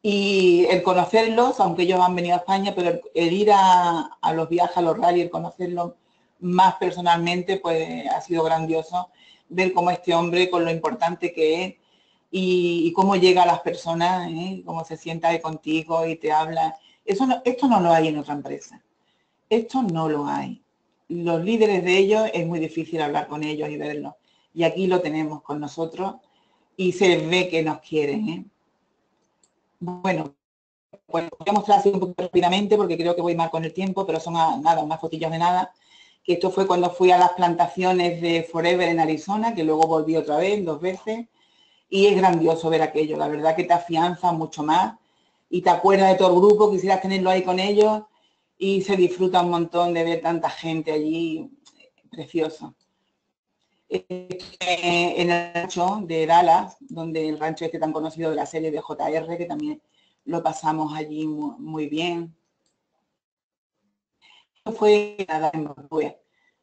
y el conocerlos, aunque ellos han venido a España, pero el, ir a, a, los viajes, a los rallies, el conocerlos más personalmente, pues ha sido grandioso ver cómo este hombre, con lo importante que es, y, cómo llega a las personas, ¿eh? cómo se sienta contigo y te habla. Eso esto no lo hay en otra empresa. Esto no lo hay. Los líderes de ellos es muy difícil hablar con ellos y verlos. Y aquí lo tenemos con nosotros y se ve que nos quieren. ¿eh? Bueno, pues voy a mostrar así un poco rápidamente porque creo que voy mal con el tiempo, pero son nada, unas fotillos de nada. Que esto fue cuando fui a las plantaciones de Forever en Arizona, que luego volví otra vez, dos veces y es grandioso ver aquello, la verdad que te afianza mucho más y te acuerdas de todo el grupo, quisieras tenerlo ahí con ellos y se disfruta un montón de ver tanta gente allí, precioso. En el rancho de Dallas, donde el rancho este tan conocido de la serie de JR, que también lo pasamos allí muy, bien. Fue nada en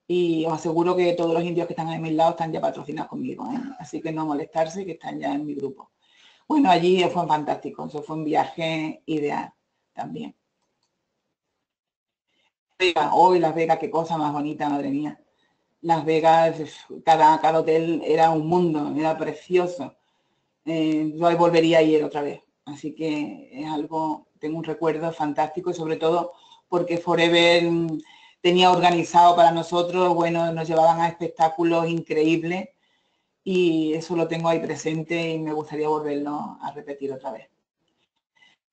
y os aseguro que todos los indios que están a mis lados están ya patrocinados conmigo, ¿eh? así que no molestarse que están ya en mi grupo. Bueno, allí fue fantástico, eso fue un viaje ideal también. Hoy Las Vegas, qué cosa más bonita, madre mía. Las Vegas, cada, cada hotel era un mundo, era precioso. Eh, yo volvería a ir otra vez. Así que es algo, tengo un recuerdo fantástico y sobre todo porque Forever tenía organizado para nosotros, bueno, nos llevaban a espectáculos increíbles y eso lo tengo ahí presente y me gustaría volverlo a repetir otra vez.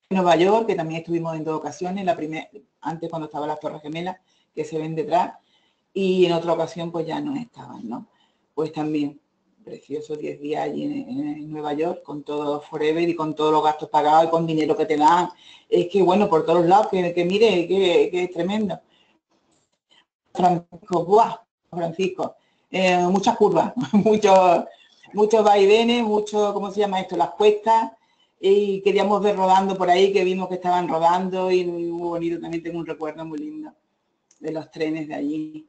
Nueva York, que también estuvimos en dos ocasiones, la primera, antes cuando estaban las Torres Gemelas, que se ven detrás, y en otra ocasión pues ya no estaban, ¿no? Pues también, precioso 10 días allí en, Nueva York, con todo Forever y con todos los gastos pagados y con dinero que te dan. Es que bueno, por todos lados, que, mire, que, que es tremendo. Francisco, ¡buah! Francisco, eh, muchas curvas, muchos muchos vaivenes, mucho, ¿cómo se llama esto? Las cuestas, y queríamos ver rodando por ahí, que vimos que estaban rodando y muy, bonito, también tengo un recuerdo muy lindo de los trenes de allí.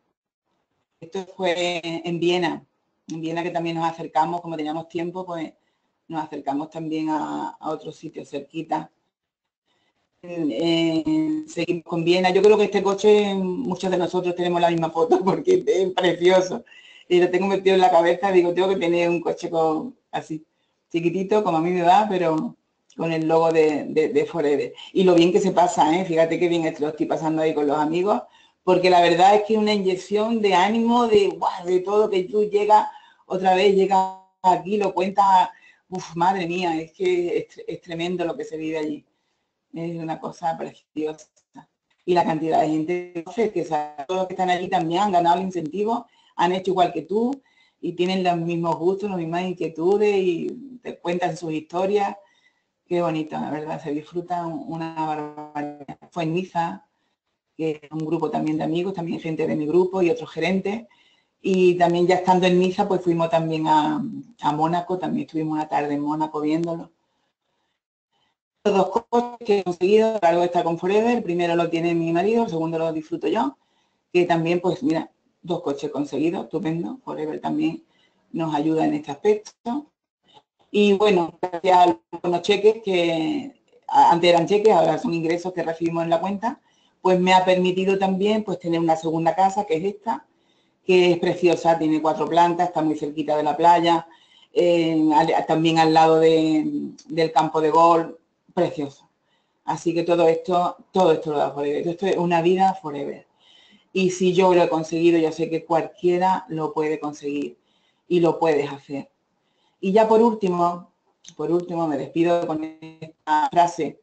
Esto fue en Viena, en Viena que también nos acercamos, como teníamos tiempo, pues nos acercamos también a, a otros sitios cerquita seguimos con Viena. Yo creo que este coche, muchos de nosotros tenemos la misma foto porque es precioso. Y lo tengo metido en la cabeza, digo, tengo que tener un coche con, así, chiquitito, como a mí me va, pero con el logo de, de, Forever. Y lo bien que se pasa, ¿eh? fíjate qué bien lo estoy pasando ahí con los amigos, porque la verdad es que una inyección de ánimo, de, de todo, que tú llegas otra vez, llegas aquí, lo cuentas, uff, madre mía, es que es tremendo lo que se vive allí es una cosa preciosa. Y la cantidad de gente que todos los que están allí también han ganado el incentivo, han hecho igual que tú y tienen los mismos gustos, las mismas inquietudes y te cuentan sus historias. Qué bonito, la verdad, se disfruta una barbaridad. Fue en Niza, que es un grupo también de amigos, también gente de mi grupo y otros gerentes. Y también ya estando en Niza, pues fuimos también a, a Mónaco, también estuvimos una tarde en Mónaco viéndolo dos coches que he conseguido a lo de con Forever. El primero lo tiene mi marido, el segundo lo disfruto yo. Que también, pues mira, dos coches conseguidos, estupendo. Forever también nos ayuda en este aspecto. Y bueno, gracias a los cheques que antes eran cheques, ahora son ingresos que recibimos en la cuenta, pues me ha permitido también pues tener una segunda casa, que es esta, que es preciosa, tiene cuatro plantas, está muy cerquita de la playa, eh, también al lado del campo de golf, precioso. Así que todo esto, todo esto lo da Forever. Esto es una vida Forever. Y si yo lo he conseguido, yo sé que cualquiera lo puede conseguir y lo puedes hacer. Y ya por último, por último me despido con esta frase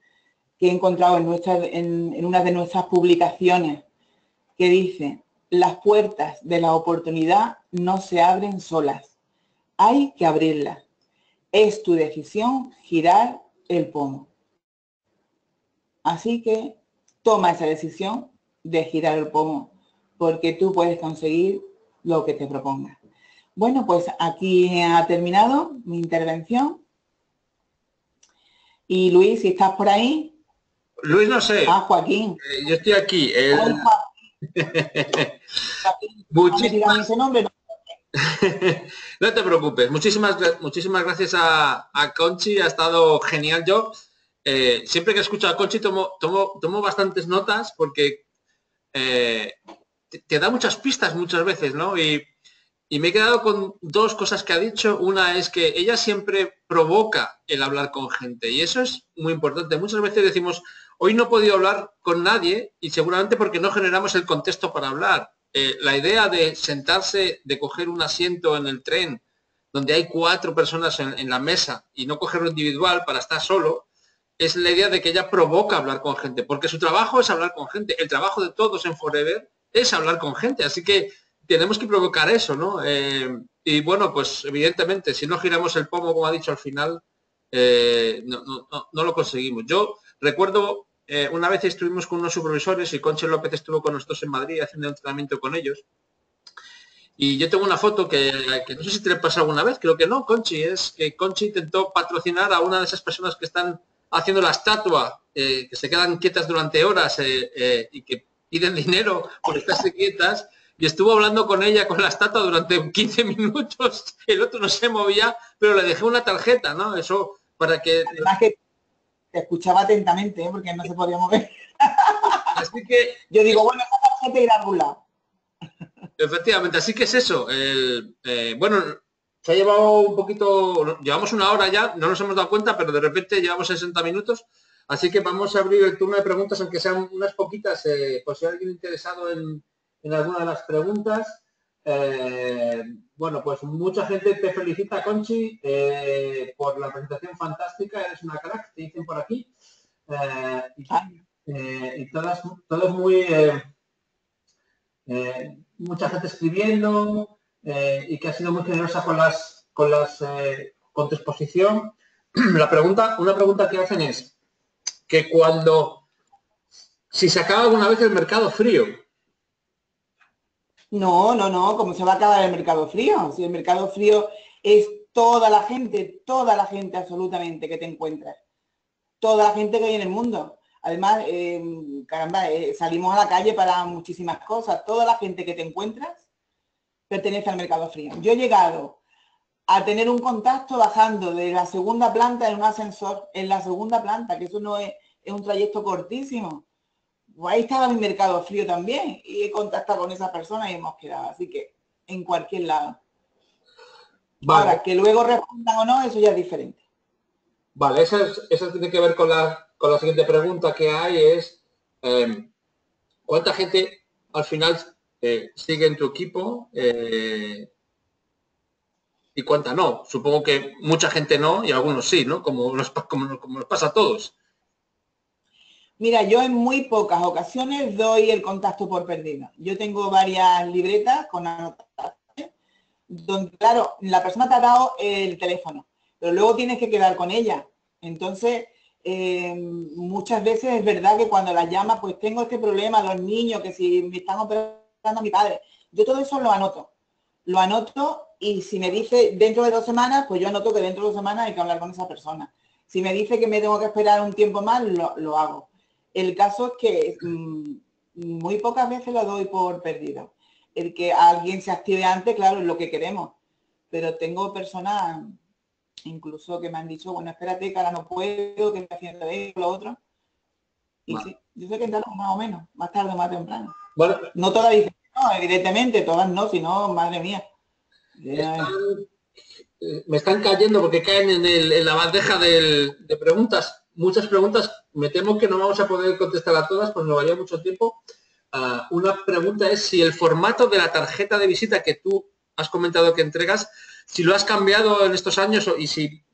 que he encontrado en, en una de nuestras publicaciones que dice, las puertas de la oportunidad no se abren solas, hay que abrirlas. Es tu decisión girar el pomo. Así que toma esa decisión de girar el pomo, porque tú puedes conseguir lo que te propongas. Bueno, pues aquí ha terminado mi intervención. Y Luis, si estás por ahí. Luis, no sé. Ah, Joaquín. Eh, yo estoy aquí. Muchísimas... no te preocupes. Muchísimas, muchísimas gracias a, a Conchi. Ha estado genial. Yo eh, siempre que escucho a Conchi tomo, tomo, tomo bastantes notas porque eh, te, da muchas pistas muchas veces, ¿no? Y, me he quedado con dos cosas que ha dicho. Una es que ella siempre provoca el hablar con gente. Y eso es muy importante. Muchas veces decimos, hoy no he podido hablar con nadie y seguramente porque no generamos el contexto para hablar. Eh, la idea de sentarse, de coger un asiento en el tren donde hay cuatro personas en, la mesa y no cogerlo individual para estar solo, es la idea de que ella provoca hablar con gente, porque su trabajo es hablar con gente. El trabajo de todos en Forever es hablar con gente. Así que tenemos que provocar eso, ¿no? Eh, y bueno, pues evidentemente, si no giramos el pomo, como ha dicho al final, eh, no, lo conseguimos. Yo recuerdo, eh, una vez estuvimos con unos supervisores y Conche López estuvo con nosotros en Madrid haciendo entrenamiento con ellos. Y yo tengo una foto que, no sé si te le pasado alguna vez, creo que no, Conchi, es que Conchi intentó patrocinar a una de esas personas que están haciendo la estatua, que se quedan quietas durante horas y que piden dinero por estarse quietas y estuvo hablando con ella con la estatua durante 15 minutos, el otro no se movía, pero le dejé una tarjeta, ¿no? Eso para que te escuchaba atentamente, ¿eh? porque no se podía mover. Así que... Yo digo, bueno, esa tarjeta irá a algún lado. Efectivamente, así que es eso. El, eh, bueno, se ha llevado un poquito, llevamos una hora ya, no nos hemos dado cuenta, pero de repente llevamos 60 minutos. Así que vamos a abrir el turno de preguntas, aunque sean unas poquitas, eh, por si hay alguien interesado en, en alguna de las preguntas. Eh, bueno, pues mucha gente te felicita, Conchi, eh, por la presentación fantástica, eres una crack, te dicen por aquí. Eh, y, todas, todos muy... mucha gente escribiendo y que ha sido muy generosa con las con las con tu exposición. La pregunta, una pregunta que hacen es que cuando si se acaba alguna vez el mercado frío, no, no, no, ¿cómo se va a acabar el mercado frío? Si el mercado frío es toda la gente, toda la gente absolutamente que te encuentras. Toda la gente que hay en el mundo. Además, eh, caramba, salimos a la calle para muchísimas cosas. Toda la gente que te encuentras pertenece al mercado frío. Yo he llegado a tener un contacto bajando de la segunda planta en un ascensor, en la segunda planta, que eso no es un trayecto cortísimo pues ahí estaba mi mercado frío también y he contactado con esa persona y hemos quedado. Así que en cualquier lado. Ahora, que luego respondan o no, eso ya es diferente. Vale, eso, tiene que ver con la, con la siguiente pregunta que hay, es em, ¿cuánta gente al final eh, sigue en tu equipo eh, y cuánta no? Supongo que mucha gente no y algunos sí, ¿no? Como como, como nos pasa a todos. Mira, yo en muy pocas ocasiones doy el contacto por perdido. Yo tengo varias libretas con anotaciones, donde, claro, la persona te ha dado el teléfono, pero luego tienes que quedar con ella. Entonces, eh, muchas veces es verdad que cuando las llama, pues tengo este problema, los niños, que si me están operando a mi padre. Yo todo eso lo anoto. Lo anoto y si me dice dentro de dos semanas, pues yo anoto que dentro de dos semanas hay que hablar con esa persona. Si me dice que me tengo que esperar un tiempo más, lo hago. El caso es que mm, muy pocas veces lo doy por perdido. El que alguien se active antes, claro, es lo que queremos. Pero tengo personas incluso que me han dicho, bueno, espérate, que ahora no puedo, que estoy haciendo esto, lo otro. Y sí, yo sé que entramos más o menos, más tarde o más temprano. Bueno, no todas dicen, no, evidentemente, todas no, sino, madre mía. me están cayendo porque caen en, la bandeja de preguntas muchas preguntas. Me temo que no vamos a poder contestar a todas, pues nos vaya mucho tiempo. Ah, una pregunta es si el formato de la tarjeta de visita que tú has comentado que entregas, si lo has cambiado en estos años y si,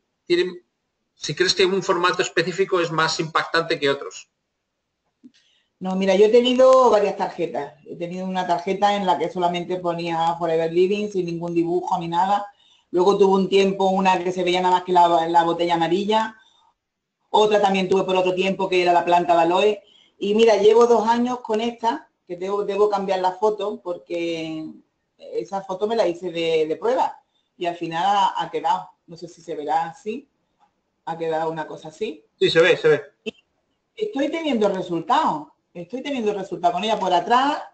si crees que un formato específico es más impactante que otros. No, mira, yo he tenido varias tarjetas. He tenido una tarjeta en la que solamente ponía Forever Living, sin ningún dibujo ni nada. Luego tuve un tiempo una que se veía nada más que la botella amarilla. Otra también tuve por otro tiempo que era la planta de aloe. Y mira, llevo dos años con esta, que debo, debo cambiar la foto porque esa foto me la hice de, prueba y al final ha, quedado, no sé si se verá así, ha quedado una cosa así. Sí, se ve, se ve. estoy teniendo resultados, estoy teniendo resultados con ella por atrás,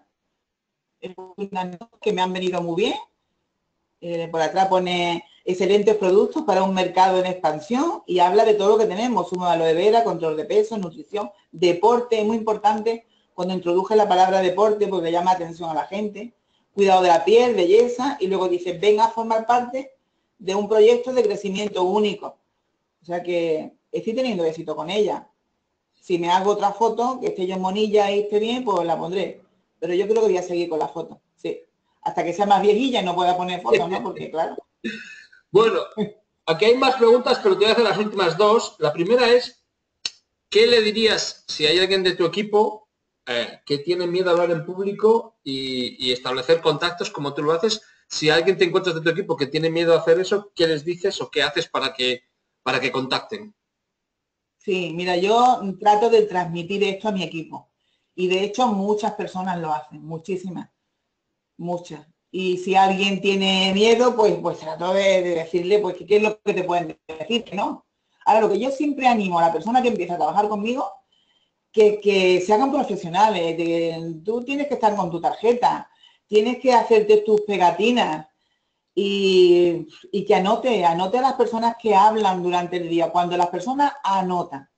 que me han venido muy bien. Eh, por atrás pone excelentes productos para un mercado en expansión y habla de todo lo que tenemos, sumo de aloe vera, control de peso, nutrición, deporte, es muy importante cuando introduje la palabra deporte porque llama atención a la gente, cuidado de la piel, belleza, y luego dice, venga a formar parte de un proyecto de crecimiento único. O sea que estoy teniendo éxito con ella. Si me hago otra foto, que esté yo en monilla y esté bien, pues la pondré. Pero yo creo que voy a seguir con la foto, sí. Hasta que sea más viejilla y no pueda poner fotos, ¿no? Porque claro. Bueno, aquí hay más preguntas, pero te voy a hacer las últimas dos. La primera es, ¿qué le dirías si hay alguien de tu equipo eh, que tiene miedo a hablar en público y, establecer contactos como tú lo haces? Si alguien te encuentras de tu equipo que tiene miedo a hacer eso, ¿qué les dices o qué haces para que, para que contacten? Sí, mira, yo trato de transmitir esto a mi equipo. Y de hecho muchas personas lo hacen, muchísimas, muchas. Y si alguien tiene miedo, pues, pues trato de, decirle, pues, ¿qué es lo que te pueden decir? No. Ahora, lo que yo siempre animo a la persona que empieza a trabajar conmigo, que, que se hagan profesionales. tú tienes que estar con tu tarjeta, tienes que hacerte tus pegatinas, y, que anote, anote a las personas que hablan durante el día. Cuando las personas anotan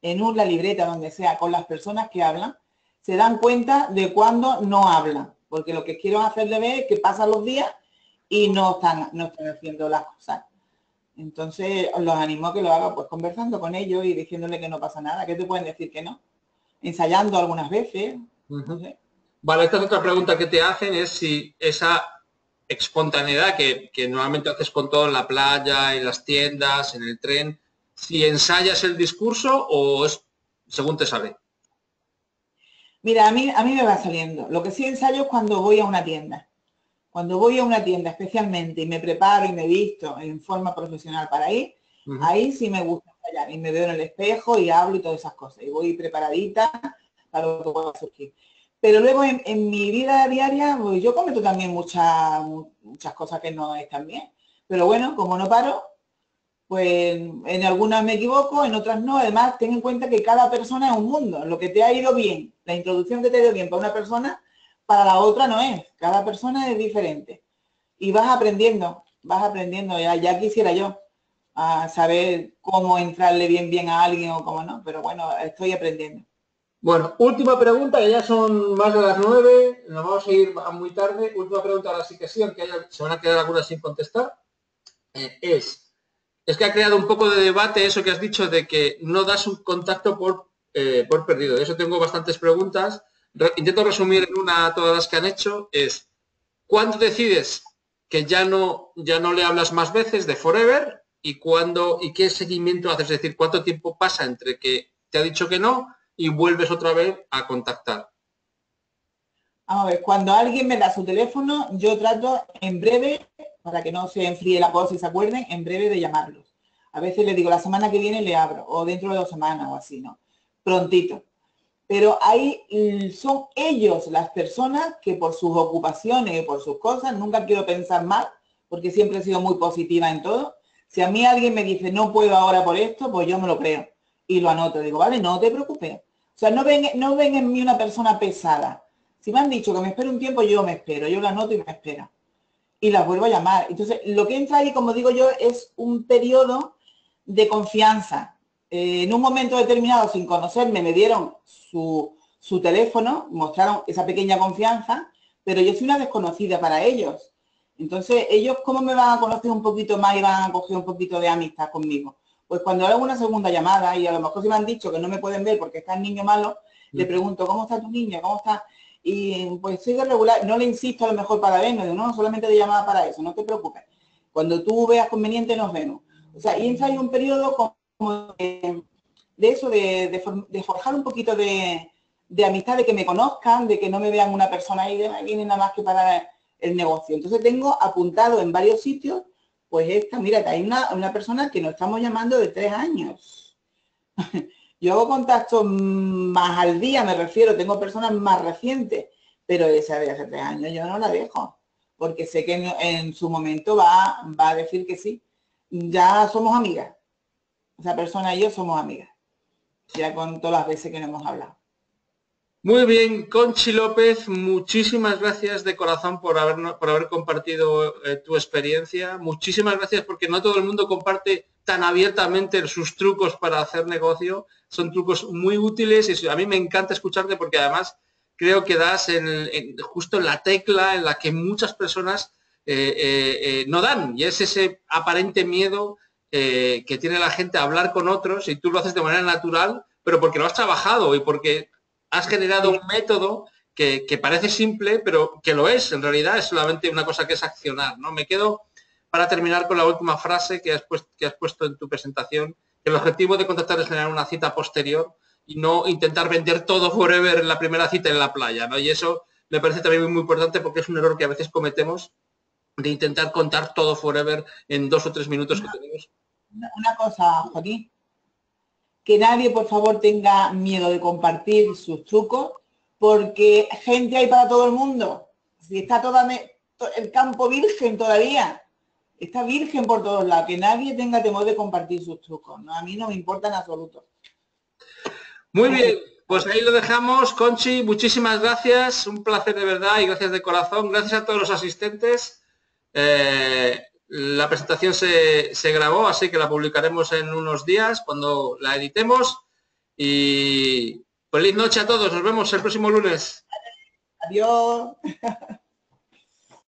en una libreta, donde sea, con las personas que hablan, se dan cuenta de cuando no hablan. Porque lo que quiero hacerle ver es que pasan los días y no están, no están haciendo las cosas. Entonces, los animo a que lo hagan pues conversando con ellos y diciéndole que no pasa nada, que te pueden decir que no. Ensayando algunas veces. Vale, esta es otra pregunta que te hacen, es si esa espontaneidad que, normalmente haces con todo en la playa, en las tiendas, en el tren, si ensayas el discurso o es según te sale. Mira, a mí, a mí me va saliendo. Lo que sí ensayo es cuando voy a una tienda. Cuando voy a una tienda especialmente y me preparo y me visto en forma profesional para ir, ahí sí me gusta ensayar y me veo en el espejo y hablo y todas esas cosas. Y voy preparadita para lo que pueda surgir. Pero luego en, mi vida diaria, pues yo cometo también muchas, muchas cosas que no están bien. Pero bueno, como no paro, pues en algunas me equivoco, en otras no. Además, ten en cuenta que cada persona es un mundo. Lo que te ha ido bien, la introducción que te ha ido bien para una persona, para la otra no es. Cada persona es diferente. Y vas aprendiendo, vas aprendiendo. Ya, quisiera yo a saber cómo entrarle bien bien a alguien o cómo no. Pero bueno, estoy aprendiendo. Bueno, última pregunta, que ya son más de las nueve, nos vamos a ir muy tarde. Última pregunta, ahora sí que sí, se van a quedar algunas sin contestar. Eh, es, es que ha creado un poco de debate eso que has dicho de que no das un contacto por, eh, por perdido. De eso tengo bastantes preguntas. intento resumir en una todas las que han hecho. Es, ¿cuándo decides que ya no, ya no le hablas más veces de Forever? ¿Y, cuándo, y qué seguimiento haces? Es decir, ¿cuánto tiempo pasa entre que te ha dicho que no y vuelves otra vez a contactar. A ver, cuando alguien me da su teléfono, yo trato en breve, para que no se enfríe la cosa y se acuerden, en breve de llamarlos. A veces le digo, la semana que viene le abro, o dentro de dos semanas o así, ¿no? Prontito. Pero ahí son ellos las personas que por sus ocupaciones y por sus cosas, nunca quiero pensar mal, porque siempre he sido muy positiva en todo. Si a mí alguien me dice, no puedo ahora por esto, pues yo me lo creo y lo anoto. Digo, vale, no te preocupes. O sea, no ven, no ven en mí una persona pesada. Si me han dicho que me espero un tiempo, yo me espero, yo la anoto y me espera. Y las vuelvo a llamar. Entonces, lo que entra ahí, como digo yo, es un periodo de confianza. Eh, en un momento determinado, sin conocerme, me dieron su, su teléfono, mostraron esa pequeña confianza, pero yo soy una desconocida para ellos. Entonces, ellos, ¿cómo me van a conocer un poquito más y van a coger un poquito de amistad conmigo? Pues cuando hago una segunda llamada y a lo mejor si me han dicho que no me pueden ver porque está el niño malo, le mm. pregunto, ¿cómo está tu niño? ¿Cómo está? Y pues sigue regular, no le insisto a lo mejor para vernos, no, solamente de llamada para eso, no te preocupes. Cuando tú veas conveniente nos vemos. O sea, y ahí un periodo como de, eso, de, forjar un poquito de, amistad, de que me conozcan, de que no me vean una persona ahí, de, viene nada más que para el negocio. Entonces tengo apuntado en varios sitios pues esta, mira, hay una, persona que nos estamos llamando de tres años. Yo hago contacto más al día, me refiero, tengo personas más recientes, pero esa de hace tres años yo no la dejo, porque sé que en, su momento va, va a decir que sí. Ya somos amigas. Esa persona y yo somos amigas. Ya con todas las veces que no hemos hablado. Muy bien, Conchi López, muchísimas gracias de corazón por haber, por haber compartido eh, tu experiencia. Muchísimas gracias porque no todo el mundo comparte tan abiertamente sus trucos para hacer negocio. Son trucos muy útiles y a mí me encanta escucharte porque además creo que das en, justo en la tecla en la que muchas personas eh, eh, no dan y es ese aparente miedo que tiene la gente a hablar con otros y tú lo haces de manera natural, pero porque lo has trabajado y porque has generado un método que, parece simple, pero que lo es, en realidad es solamente una cosa que es accionar. ¿no? Me quedo para terminar con la última frase que has, puesto, que has puesto en tu presentación, que el objetivo de contactar es generar una cita posterior y no intentar vender todo forever en la primera cita en la playa. ¿no? Y eso me parece también muy importante porque es un error que a veces cometemos de intentar contar todo forever en dos o tres minutos que tenemos. Una cosa, Joaquín, que nadie por favor tenga miedo de compartir sus trucos porque gente hay para todo el mundo. Si está toda el campo virgen todavía, está virgen por todos lados, que nadie tenga temor de compartir sus trucos. A mí no me importa en absoluto. Muy bien, pues ahí lo dejamos. Conchi, muchísimas gracias, un placer de verdad y gracias de corazón. Gracias a todos los asistentes. Eh, la presentación se, se grabó, así que la publicaremos en unos días cuando la editemos. Y Feliz noche a todos. Nos vemos el próximo lunes. Adiós.